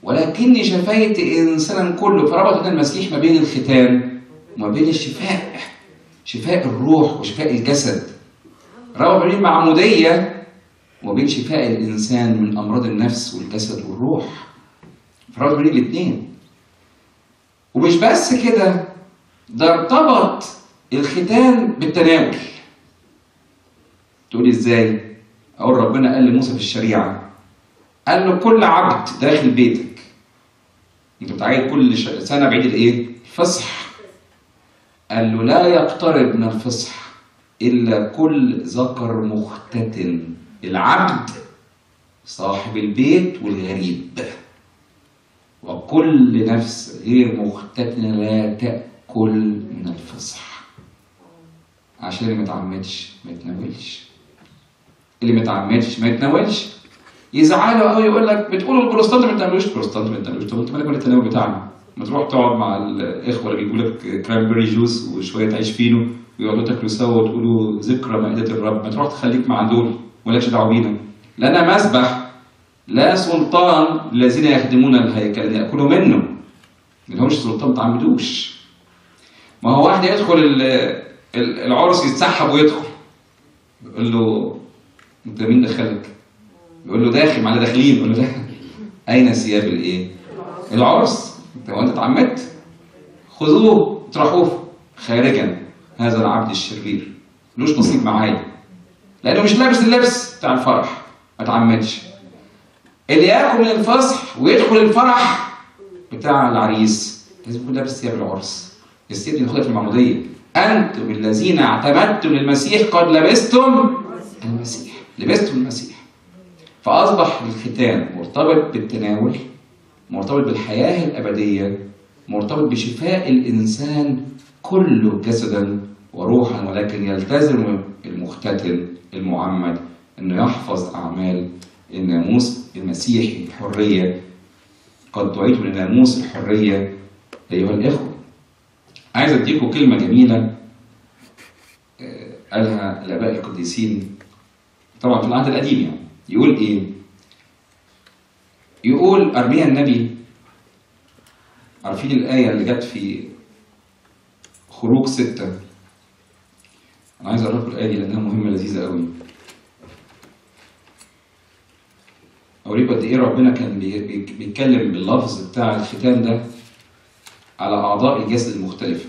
ولكني شفيت إنسانا كله فربط هنا المسيح ما بين الختان وما بين الشفاء شفاء الروح وشفاء الجسد. ربط بين المعمودية وبين شفاء الإنسان من أمراض النفس والجسد والروح. فربط بين الاثنين. ومش بس كده ده ارتبط الختان بالتناول. تقولي إزاي؟ أقول ربنا قال لموسى في الشريعة قال له كل عبد داخل بيتك. أنت بتعيد كل سنة بعيد الإيه؟ الفصح قال له لا يقترب من الفصح إلا كل ذكر مختتن العبد صاحب البيت والغريب. وكل نفس غير مختتنه لا تأكل من الفصح عشان اللي متعمدش ما يتناولش اللي متعمدش ما يتناولش. يزعلوا قوي يقول لك بتقولوا البروستانت ما يتناولوش البروستانت ما يتناولوش طب أنت مالك ولا التناول بتاعنا؟ ما تروح تقعد مع الإخوة اللي بيجيبوا لك cranberry juice وشوية عيش فينو ويقعدوا تاكلوا سوا وتقولوا ذكرى مائدة الرب. ما تروح تخليك مع دول مالكش دعوة بينا. لنا مذبح لا سلطان الذين يخدمون الهيكل يأكلوا منه. ما لهمش سلطان ما تعمدوش ما هو واحد يدخل ال- ال- العرس يتسحب ويدخل. يقول له انت مين دخلك؟ يقول له داخل ما إحنا داخلين. يقول له أين ثياب الإيه؟ العرس. انت هو انت اتعمدت؟ خذوه اطرحوه. خارجا. هذا العبد الشرير. ملوش نصيب معايا. لأنه مش لابس اللبس بتاع الفرح. ما اتعمدش. اللي يأكل من الفصح ويدخل الفرح بتاع العريس لازم يكون لابس ثياب العرس. الثياب ناخدها في المعموديه أنتم الذين اعتمدتم للمسيح قد لبستم المسيح. لبستم المسيح. فأصبح الختان مرتبط بالتناول مرتبط بالحياة الأبدية مرتبط بشفاء الإنسان كله جسدا وروحا ولكن يلتزم المختتن المعمد إنه يحفظ أعمال الناموس المسيحي الحريه قد دعيتم لناموس الحرية أيها الإخوة. عايز اديكم كلمة جميلة آه، قالها الآباء القديسين. طبعا في العهد القديم يعني. يقول إيه؟ يقول أرميا النبي عارفين الآية اللي جت في خروج ستة؟ أنا عايز أقرأ لكم الآية دي لأنها مهمة لذيذة قوي. اوريكم قد إيه ربنا كان بي- بي- بيتكلم باللفظ بتاع الختان ده على أعضاء الجسد المختلفة.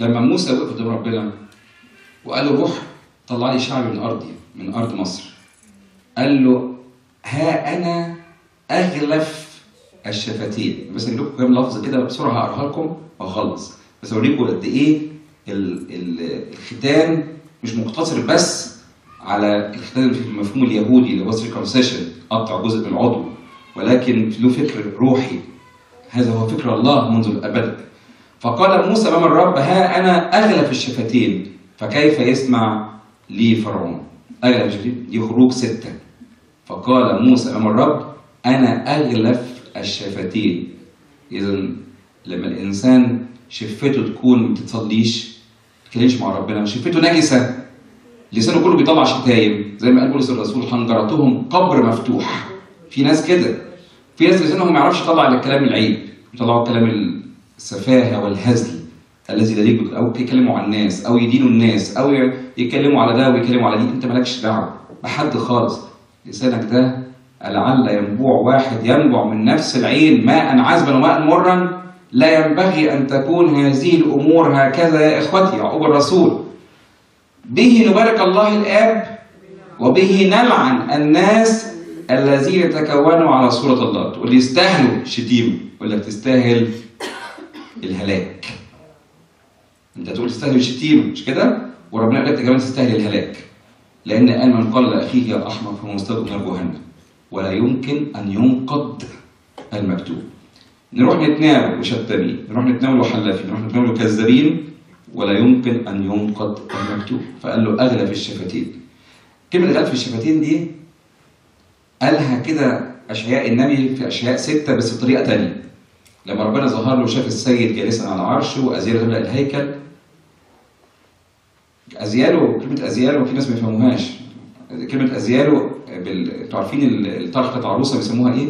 لما موسى وقف قدام ربنا وقال له روح طلع لي شعبي من أرضي من أرض مصر. قال له ها أنا أغلف الشفتين. بس أجيب لكم كام لفظ كده بسرعة هقراها لكم وأخلص. بس أوريكم قد إيه ال- ال- الختان مش مقتصر بس على الختان في المفهوم اليهودي اللي هو سيركمسيشن قطع جزء من العضو ولكن له فكر روحي. هذا هو فكر الله منذ الأبد. فقال موسى امام الرب ها أنا اغلف الشفتين فكيف يسمع لي فرعون؟ اغلف الشفتين دي خروج ستة. فقال موسى امام الرب أنا اغلف الشفتين. اذا لما الإنسان شفته تكون ما بتتصليش ما مع ربنا شفته نجسة. لسانه كله بيطلع شتايم. زي ما قال بولس الرسول حنجرتهم قبر مفتوح. في ناس كده. في ناس لسانهم ما يعرفش يطلع الا الكلام العيب يطلعوا الكلام السفاهة والهزل الذي لا أو يتكلموا عن الناس أو يدينوا الناس أو يتكلموا على ده ويتكلموا على دي أنت مالكش دعوة بحد خالص. لسانك ده لعل ينبوع واحد ينبع من نفس العين ماء عذبا وماء مرا. لا ينبغي أن تكون هذه الأمور هكذا يا إخوتي يعقوب الرسول. به نبارك الله الآب وبه نلعن الناس الذين تكونوا على صورة الله. تقول لي يستاهلوا شتيمة ولا تستاهل؟ الهلاك. انت تقول تستاهل الشتيمة مش كده؟ وربنا قال لك كمان تستاهل الهلاك. لأن قال من قال لاخيه يا أحمر فهو مستوجب نار جهنم. ولا يمكن أن ينقض المكتوب. نروح نتناول وشتمين نروح نتناول وحلافين نروح نتناول وكذابين ولا يمكن أن ينقض المكتوب. فقال له اغلف الشفتين. كلمة غلف الشفتين دي قالها كده اشعياء النبي في اشعياء ستة بس بطريقة تانية. لما ربنا ظهر له وشاف السيد جالسا على عرشه وازياله تملا الهيكل ازياله كلمة ازياله في ناس ما يفهموهاش. كلمة ازياله بال... أنتوا عارفين الطرح بتاع العروسة بيسموها إيه؟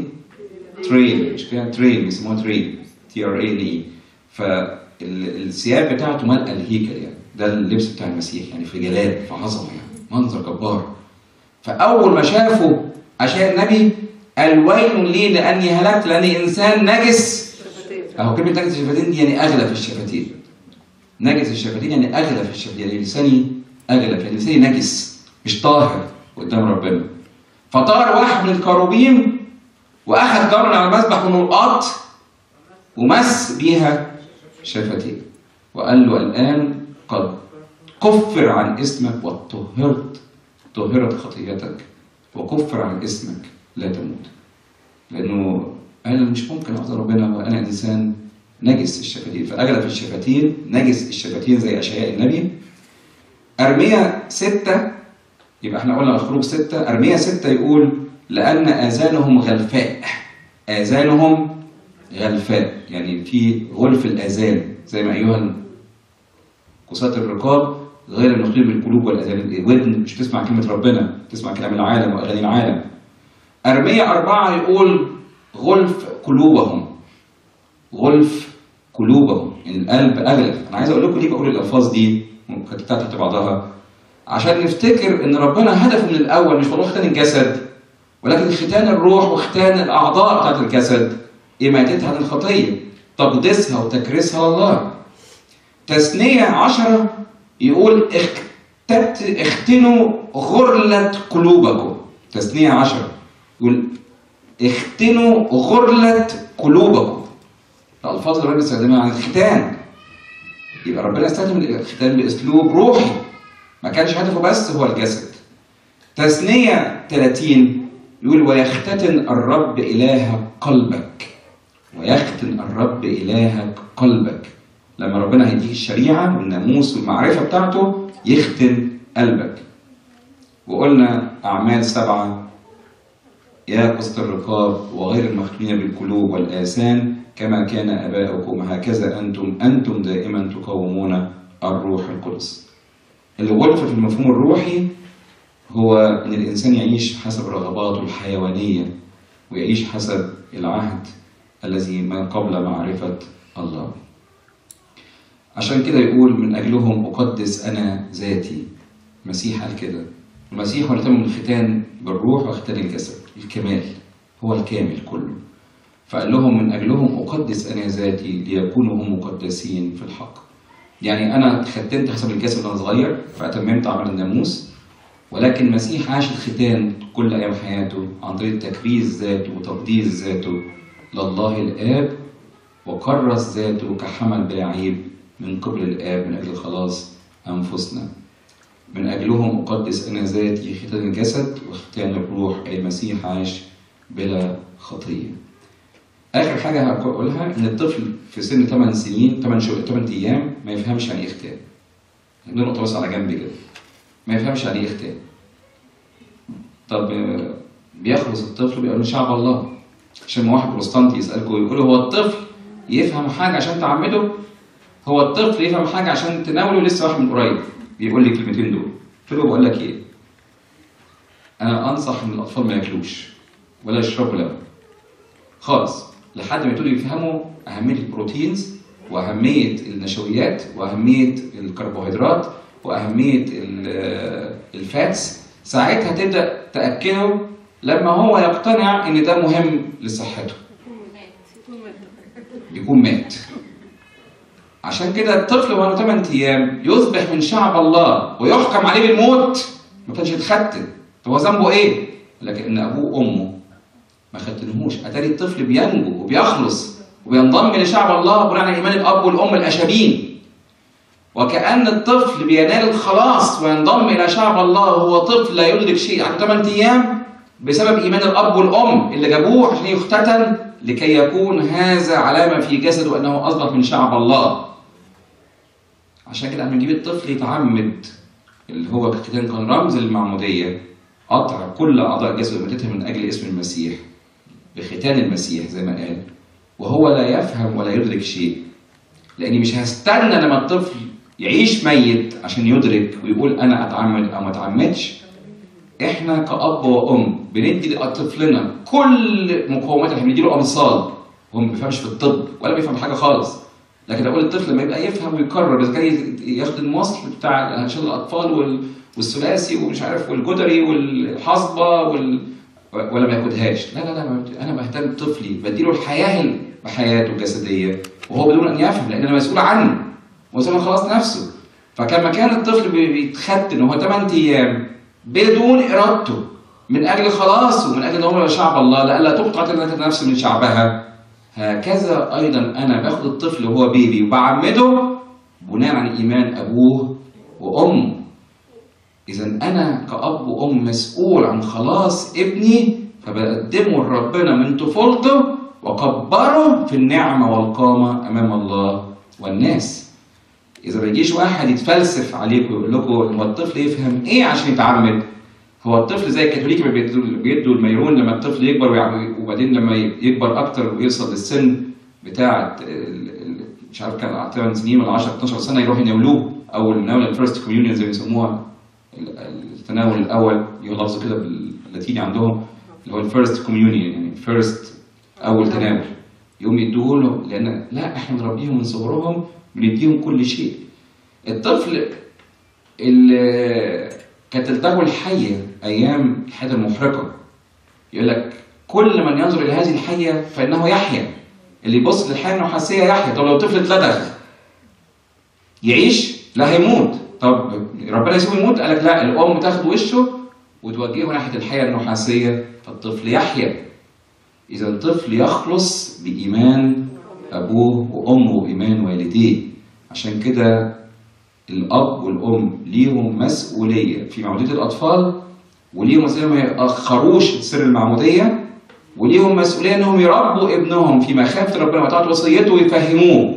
تريل مش كده؟ تريل بيسموها تريل T R A I N فالثياب بتاعته ملأ الهيكل يعني. ده اللبس بتاع المسيح يعني في جلال في عظمة يعني منظر جبار. فأول ما شافه اشعياء النبي قال ويل لي لأني هلكت لأني إنسان نجس. أهو كلمة نجس الشفتين دي يعني اغلف الشفتين. نجس الشفتين يعني اغلف الشفتين. يعني لساني اغلف يعني لساني نجس مش طاهر قدام ربنا. فطار واحد من الكروبيم وأخذ جمر على المذبح ونقاط ومس بيها شفتيه وقال له الآن قد كفر عن اسمك وطهرت طهرت خطيتك وكفر عن اسمك لا تموت. لأنه أنا مش ممكن اعذر ربنا وأنا إنسان نجس الشفتين فاغلب الشفتين نجس الشفتين زي أشعياء النبي. ارميا ستة يبقى إحنا قلنا الخروج ستة. ارميا ستة يقول لأن آذانهم غلفاء. آذانهم غلفاء. يعني في غلف الآذان زي ما أيها قساة الرقاب غير المخلوق بالقلوب والآذان. ودن مش تسمع كلمة ربنا تسمع كلام العالم وأغاني العالم. ارميا أربعة يقول غلف قلوبهم. غلف قلوبهم. يعني القلب اغلف أنا عايز أقول لكم ليه بقول الألفاظ دي؟ كتبتها تحت بعضها. عشان نفتكر إن ربنا هدفه من الأول مش موضوع ختان الجسد ولكن ختان الروح وختان الأعضاء بتاعت الجسد. اماتتها عن الخطية؟ تقديسها وتكريسها لله. تثنية عشرة يقول اختنوا غرلة قلوبكم. تثنية عشرة. يقول اختنوا غرلة قلوبكم. الألفاظ اللي ربنا استخدمها عن الختان يبقى ربنا استخدم الختان بأسلوب روحي. ما كانش هدفه بس هو الجسد. تثنية 30 يقول ويختتن الرب إلهك قلبك. ويختن الرب إلهك قلبك. لما ربنا هيديك الشريعة والناموس والمعرفة بتاعته يختن قلبك. وقلنا أعمال سبعة يا قسط الرقاب وغير المختونين بالقلوب والآثام كما كان آباؤكم هكذا أنتم أنتم دائما تقاومون الروح القدس. الغلف في المفهوم الروحي هو أن الإنسان يعيش حسب رغباته الحيوانية ويعيش حسب العهد الذي ما قبل معرفة الله. عشان كده يقول من أجلهم أقدس أنا ذاتي. المسيح قال كده. المسيح من الختان بالروح وختان الجسد. الكمال هو الكامل كله. فقال لهم من أجلهم أقدس أنا ذاتي ليكونوا هم مقدسين في الحق. يعني أنا ختنت حسب الجسد وأنا صغير فأتممت عمل الناموس ولكن المسيح عاش الختان كل أيام حياته عن طريق تكريس ذاته وتقديس ذاته. لله الآب وكرس ذاته كحمل بلا عيب من قبل الآب من أجل خلاص أنفسنا. من أجلهم أقدس أنا ذاتي ختان الجسد وختان الروح أي المسيح عاش بلا خطية. آخر حاجة هقولها إن الطفل في سن 8 سنين 8 شهور 8 أيام ما يفهمش يعني إيه اختان دي نقطة بس على جنب كده. ما يفهمش يعني إيه اختان طب بيخلص الطفل بيقول شعب الله. عشان ما واحد بروستانتي يسالكم يقول هو الطفل يفهم حاجة عشان تعمده؟ هو الطفل يفهم حاجة عشان تناوله لسه واحد من قريب. بيقول لي الكلمتين دول. قلت له بقول لك إيه؟ أنا أنصح إن الأطفال ما ياكلوش ولا يشربوا لبن. خالص. لحد ما يبتدوا يفهموا أهمية ال proteins وأهمية النشويات وأهمية الكربوهيدرات وأهمية ال- ال fats. ساعتها تبدأ تأكله لما هو يقتنع إن ده مهم لصحته. يكون مات. عشان كده الطفل وهو 8 أيام يصبح من شعب الله ويحكم عليه بالموت ما كانش يتختن طب هو ذنبه إيه؟ لكن أبوه وأمه ما ختنهوش أتاري الطفل بينجو وبيخلص وبينضم لشعب الله بناء على إيمان الأب والأم الأشابين وكأن الطفل بينال الخلاص وينضم إلى شعب الله وهو طفل لا يدرك شيء عنده 8 أيام بسبب إيمان الأب والأم اللي جابوه عشان يختتن لكي يكون هذا علامة في جسده أنه أصبح من شعب الله. عشان كده لما نجيب الطفل يتعمد اللي هو كان رمز للمعمودية قطع كل أعضاء جسده ماتتها من أجل اسم المسيح بختان المسيح زي ما قال. وهو لا يفهم ولا يدرك شيء لأني مش هستنى لما الطفل يعيش ميت عشان يدرك ويقول أنا أتعمد أو ما أتعمدش. إحنا كأب وأم بندي لطفلنا كل مقومات إحنا بنديله امثال هو ما بيفهمش في الطب ولا بيفهم حاجة خالص. لكن أقول الطفل لما يبقى يفهم ويكرر إذا كان ياخد المصل بتاع انشاد الأطفال وال- والثلاثي ومش عارف والجدري والحصبة وال... ولا ما ياخدهاش. لا لا لا أنا بهتم بطفلي بديله الحياة بحياته الجسدية وهو بدون أن يفهم لأن أنا مسؤول عنه عن خلاص نفسه. فكما كان الطفل بي- بيتختن وهو 8 أيام بدون إرادته من أجل خلاصه ومن أجل إن هو شعب الله لئلا تقطع نفس من شعبها. هكذا أيضا أنا باخد الطفل وهو بيبي وبعمده بناء على إيمان أبوه وامه إذا أنا كأب وأم مسؤول عن خلاص ابني فبقدمه لربنا من طفولته وكبره في النعمة والقامة أمام الله والناس. إذا ما يجيش واحد يتفلسف عليكم ويقول لكم هو الطفل يفهم إيه عشان يتعمد؟ هو الطفل زي الكاثوليك بيدوا الميرون لما الطفل يكبر وبعدين لما يكبر أكتر ويوصل للسن بتاع مش عارف كان 8 سنين ولا 10 12 سنة يروح يناولوه. أو المناولة ال First Communion زي ما بيسموها التناول الأول يلفظوا كده باللاتيني عندهم اللي هو ال First Communion يعني first أول تناول. يقوم يدوه له لأن لا إحنا بنربيهم من صغرهم بنديهم كل شيء. الطفل اللي كانت تلتقوا الحية أيام الحياة المحرقة. يقول لك كل من ينظر إلى هذه الحية فإنه يحيا. اللي يبص للحياة النحاسيه يحيا. طب لو طفل اتلدغ يعيش؟ لا هيموت. طب ربنا يسيبه يموت؟ قال لك لا الأم تاخد وشه وتوجهه ناحية الحياة النحاسيه فالطفل يحيا. إذا الطفل يخلص بإيمان أبوه وأمه وإيمان والديه. عشان كده الأب والأم ليهم مسؤولية. في معموديه الأطفال وليهم مسؤولية ما يأخروش سر المعمودية وليهم مسؤوليه انهم يربوا ابنهم في مخافه ربنا وطاعه وصيته ويفهموه.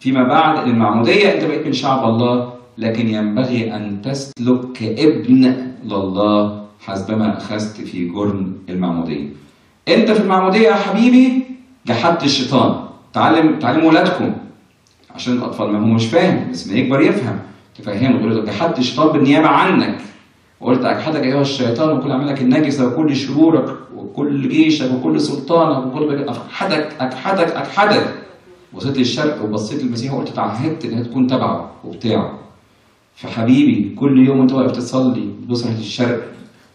فيما بعد المعمودية أنت بقيت من شعب الله لكن ينبغي أن تسلك كابن لله حسبما أخذت في جرن المعمودية. أنت في المعمودية يا حبيبي جحدت الشيطان. تعلم تعلموا ولادكم. عشان الأطفال ما هو مش فاهم بس ما يكبر يفهم. تفهمه تقول له جحدت الشيطان بالنيابة عنك. وقلت أجحدك أيها الشيطان وكل أعمالك النجسة وكل شرورك وكل جيشك وكل سلطانك وكل أجحدك أجحدك أجحدك وصلت للشرق وبصيت للمسيح وقلت تعهدت إنها تكون تبعه وبتاعه. فحبيبي كل يوم وأنت واقف تصلي تبص ناحيه الشرق.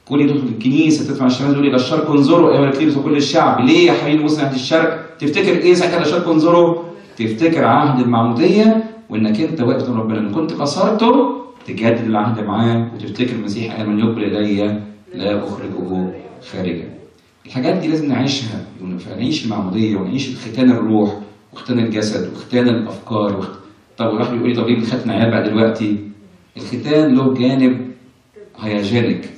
كل يوم تدخل الكنيسة تسمع الشمال تقول إلى الشرق انظروا ايها الكنيسة وكل الشعب. ليه يا حبيبي تبص ناحيه الشرق؟ تفتكر إيه ساعتها إلى الشرق انظروا؟ تفتكر عهد المعموديه وإنك أنت واقف ربنا. إن كنت كسرته تجدد العهد معاه وتفتكر المسيح قال من يقبل إلي لا أخرجه خارجا الحاجات دي لازم نعيشها ونعيش المعمودية ونعيش ختان الروح وختان الجسد وختان الأفكار وخت... طب الواحد بيقول لي طب ليه بنختن عيال بقى دلوقتي؟ الختان له جانب هيجينيك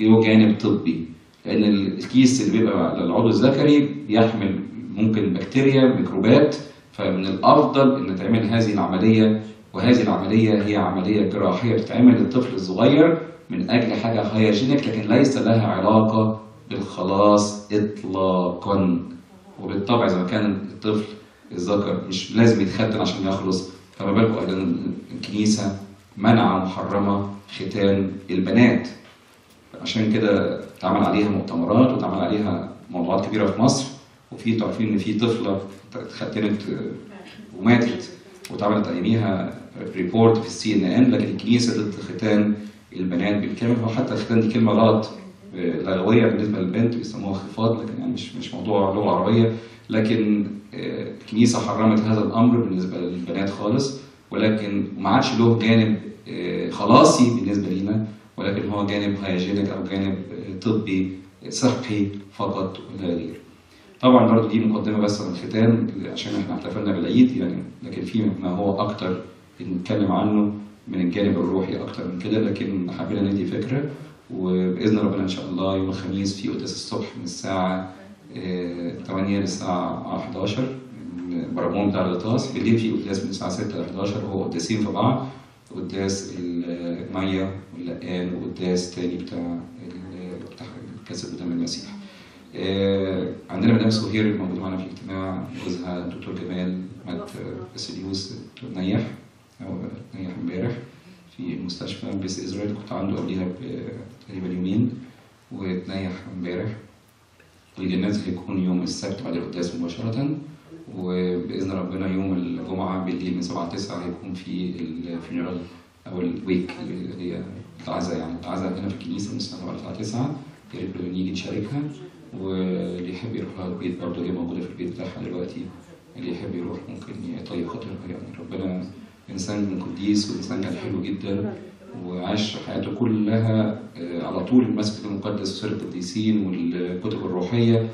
له جانب طبي لأن الكيس اللي بيبقى على العضو الذكري بيحمل ممكن بكتيريا ميكروبات فمن الأفضل إن تعمل هذه العملية وهذه العملية هي عملية جراحية بتتعمل للطفل الصغير من أجل حاجة هيجينيك لكن ليس لها علاقة بالخلاص اطلاقا. وبالطبع إذا كان الطفل الذكر مش لازم يتختن عشان يخلص فما بالكم أيضا الكنيسة منع محرمة ختان البنات. عشان كده اتعمل عليها مؤتمرات واتعمل عليها موضوعات كبيرة في مصر وفي أنتوا عارفين إن في طفلة اتختنت وماتت. واتعملت اياميها report في ال CNN لكن الكنيسة ضد ختان البنات بالكامل وحتى الختان دي كلمة غلط لغوية بالنسبة للبنت بيسموها خفاض لكن يعني مش مش موضوع لغة عربية لكن آه، الكنيسة حرمت هذا الأمر بالنسبة للبنات خالص ولكن ما عادش له جانب آه، خلاصي بالنسبة لينا ولكن هو جانب hygienic أو جانب آه، طبي صحي فقط ولا غير. طبعا برضه دي مقدمة بس عن الختان عشان إحنا احتفلنا بالعيد يعني لكن في ما هو أكتر نتكلم عنه من الجانب الروحي أكتر من كده لكن حبينا ندي فكرة وبإذن ربنا إن شاء الله يوم الخميس في قداس الصبح من الساعة آه، 8 للساعة 11 من برامون بتاع الغطاس بالليل في قداس من الساعة 6 ل 11 وهو قداسين في بعض قداس المية واللقان وقداس تاني بتاع ال- بتاع كاسب قدام المسيح. آه، عندنا مدام سهير موجودة معانا في الاجتماع جوزها دكتور جمال مات باسيليوس نيح أو نيح امبارح في المستشفى Beth Israel. كنت عنده قبليها تقريبا يومين واتنيح امبارح. والجنازة هيكون يوم السبت بعد القداس مباشرة وبإذن ربنا يوم الجمعة بالليل من 7 ل 9 هيكون في ال funeral أو ال wake اللي هي العزاء يعني العزاء هنا في الكنيسة من 7 للساعة 9 يا ريت نيجي نشاركها. واللي يحب يروح لها البيت برضه هي موجودة في البيت بتاعها دلوقتي. اللي يحب يروح ممكن يطيب خاطرها يعني ربنا إنسان قديس وإنسان كان حلو جدا وعاش حياته كلها آه، على طول المسجد المقدس وسيرة القديسين والكتب الروحية.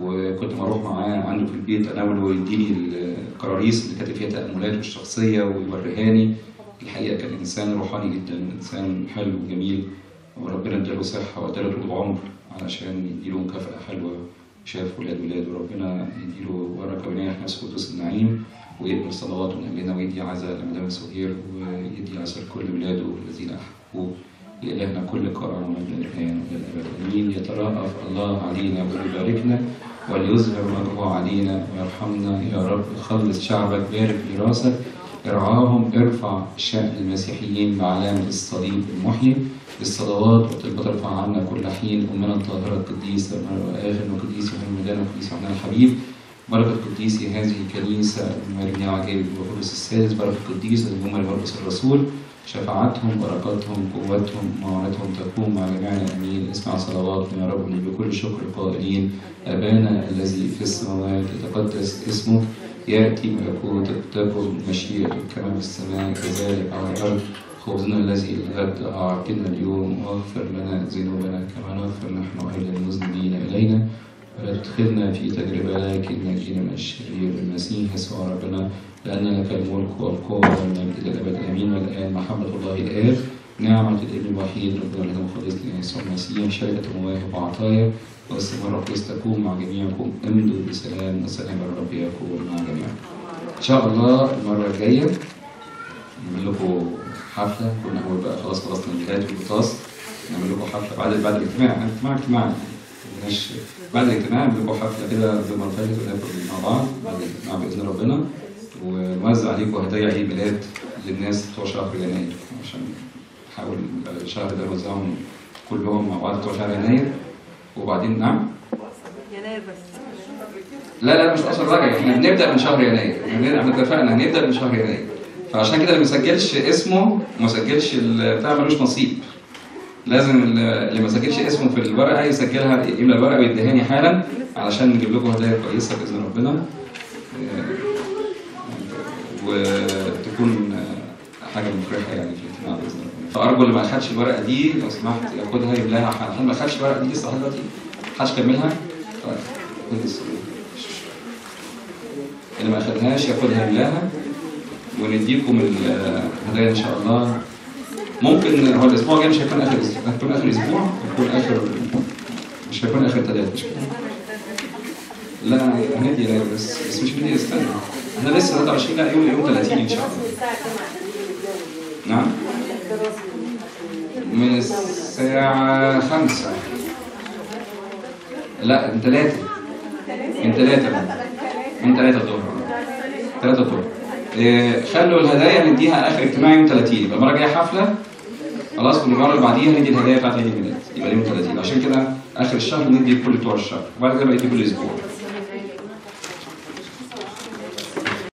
وكنت بروح معاه عنده في البيت اناوله ويديني الكراريس اللي كاتب فيها تاملاته الشخصية ويوريهاني الحقيقة كان إنسان روحاني جدا إنسان حلو وجميل وربنا اداله صحة واداله طول العمر. علشان يديله مكافأة حلوة شاف ولاد ولاده وربنا يديله بركة وينيح نفسه قدوس النعيم ويقبل صلواته من أجلنا ويدي عزاء لمدام سهير ويدي عزاء لكل ولاده الذين أحبوه لإلهنا كل كرم ومجد الآن والأبد آمين. يترأف الله علينا ويباركنا وليظهر وجهه علينا ويرحمنا يا رب خلص شعبك بارك لراسك ارعاهم ارفع شأن المسيحيين بعلامة الصليب المحيي بالصلوات وطلبة ترفع عنا كل حين. أمنا الطاهرة القديسة وآخر وقديس يوحنا المدان وقديس يوحنا الحبيب. بركة قديسي هذه الكنيسة مرمي عجائب وفرس السادس. بركة قديس الأمة مرقس الرسول. شفاعتهم بركاتهم قوتهم معونتهم تكون مع جميعنا امين اسمع صلواتنا يا رب بكل شكر قائلين. أبانا الذي في السماوات يتقدس اسمك. يأتي ملكوتك تكن مشيئتك كما في السماء كذلك على الأرض. خبزنا الذي الغد أعطنا اليوم واغفر لنا ذنوبنا كما نغفر نحن أيضا المذنبين إلينا. ولا تدخلنا في تجربة لكن نجينا من الشرير المسيح. يسوع ربنا لأن لك الملك والقوة والمجد إلى الأبد. آمين. والآن محبة الله الآب نعمة الابن الوحيد ربنا لنا مخلصنا يسوع المسيح شركة مواهب وعطايا. واستمر القدس تكون مع جميعكم امضوا بسلام وسلام الرب يكون مع جميعكم. إن شاء الله المرة الجاية نعمل لكم حفلة. كنا أول بقى خلاص خلصنا الجهاد والبطاس نعمل لكم حفلة بعد بعد الاجتماع. اجتماع اجتماع. مش بعد الاجتماع نعمل لكم حفلة كده زي ما فاتت مع بعض بعد الاجتماع بإذن ربنا. ونوزع عليكم هدايا عيد ميلاد للناس بتوع شهر يناير. عشان نحاول الشهر ده نوزعهم كلهم مع بعض بتوع شهر يناير. وبعدين نعم؟ يناير بس لا لا مش اصل رجعي إحنا بنبدأ من شهر يناير. إحنا اتفقنا هنبدا من شهر يناير. فعشان كده اللي ما سجلش اسمه وما سجلش بتاع ملوش نصيب. لازم اللي ما سجلش اسمه في الورقة يسجلها يملى الورقة ويديهاني حالا علشان نجيب لكم هدايا كويسة بإذن ربنا. آه، وتكون آه، حاجة مفرحة يعني في الاجتماع بإذن ربنا. فأرجو اللي ما اخدش الورقة دي لو سمحت ياخدها يملاها حد ما اخدش الورقة دي؟ لسه لحد دلوقتي محدش كملها؟ طيب. اللي ما اخدهاش ياخدها يملاها ونديكم الهدايا إن شاء الله. ممكن هو الأسبوع الجاي مش هيكون آخر هيكون آخر أسبوع هيكون آخر مش هيكون آخر ثلاثة لا هندي لا بس بس مش هندي استنى. إحنا لسه 23 لا يوم يوم 30 إن شاء الله. نعم؟ من الساعة خمسة. لا من ثلاثة من ثلاثة من ثلاثة الظهر. ثلاثة الظهر. إيه، خلوا الهدايا نديها آخر اجتماع يوم 30 يبقى المره الجايه حفلة خلاص والمرة اللي بعديها ندي الهدايا بتاعت عيد الميلاد يبقى يوم 30 عشان كده آخر الشهر ندي كل بتوع الشهر. وبعد كده بقى يدي كل أسبوع.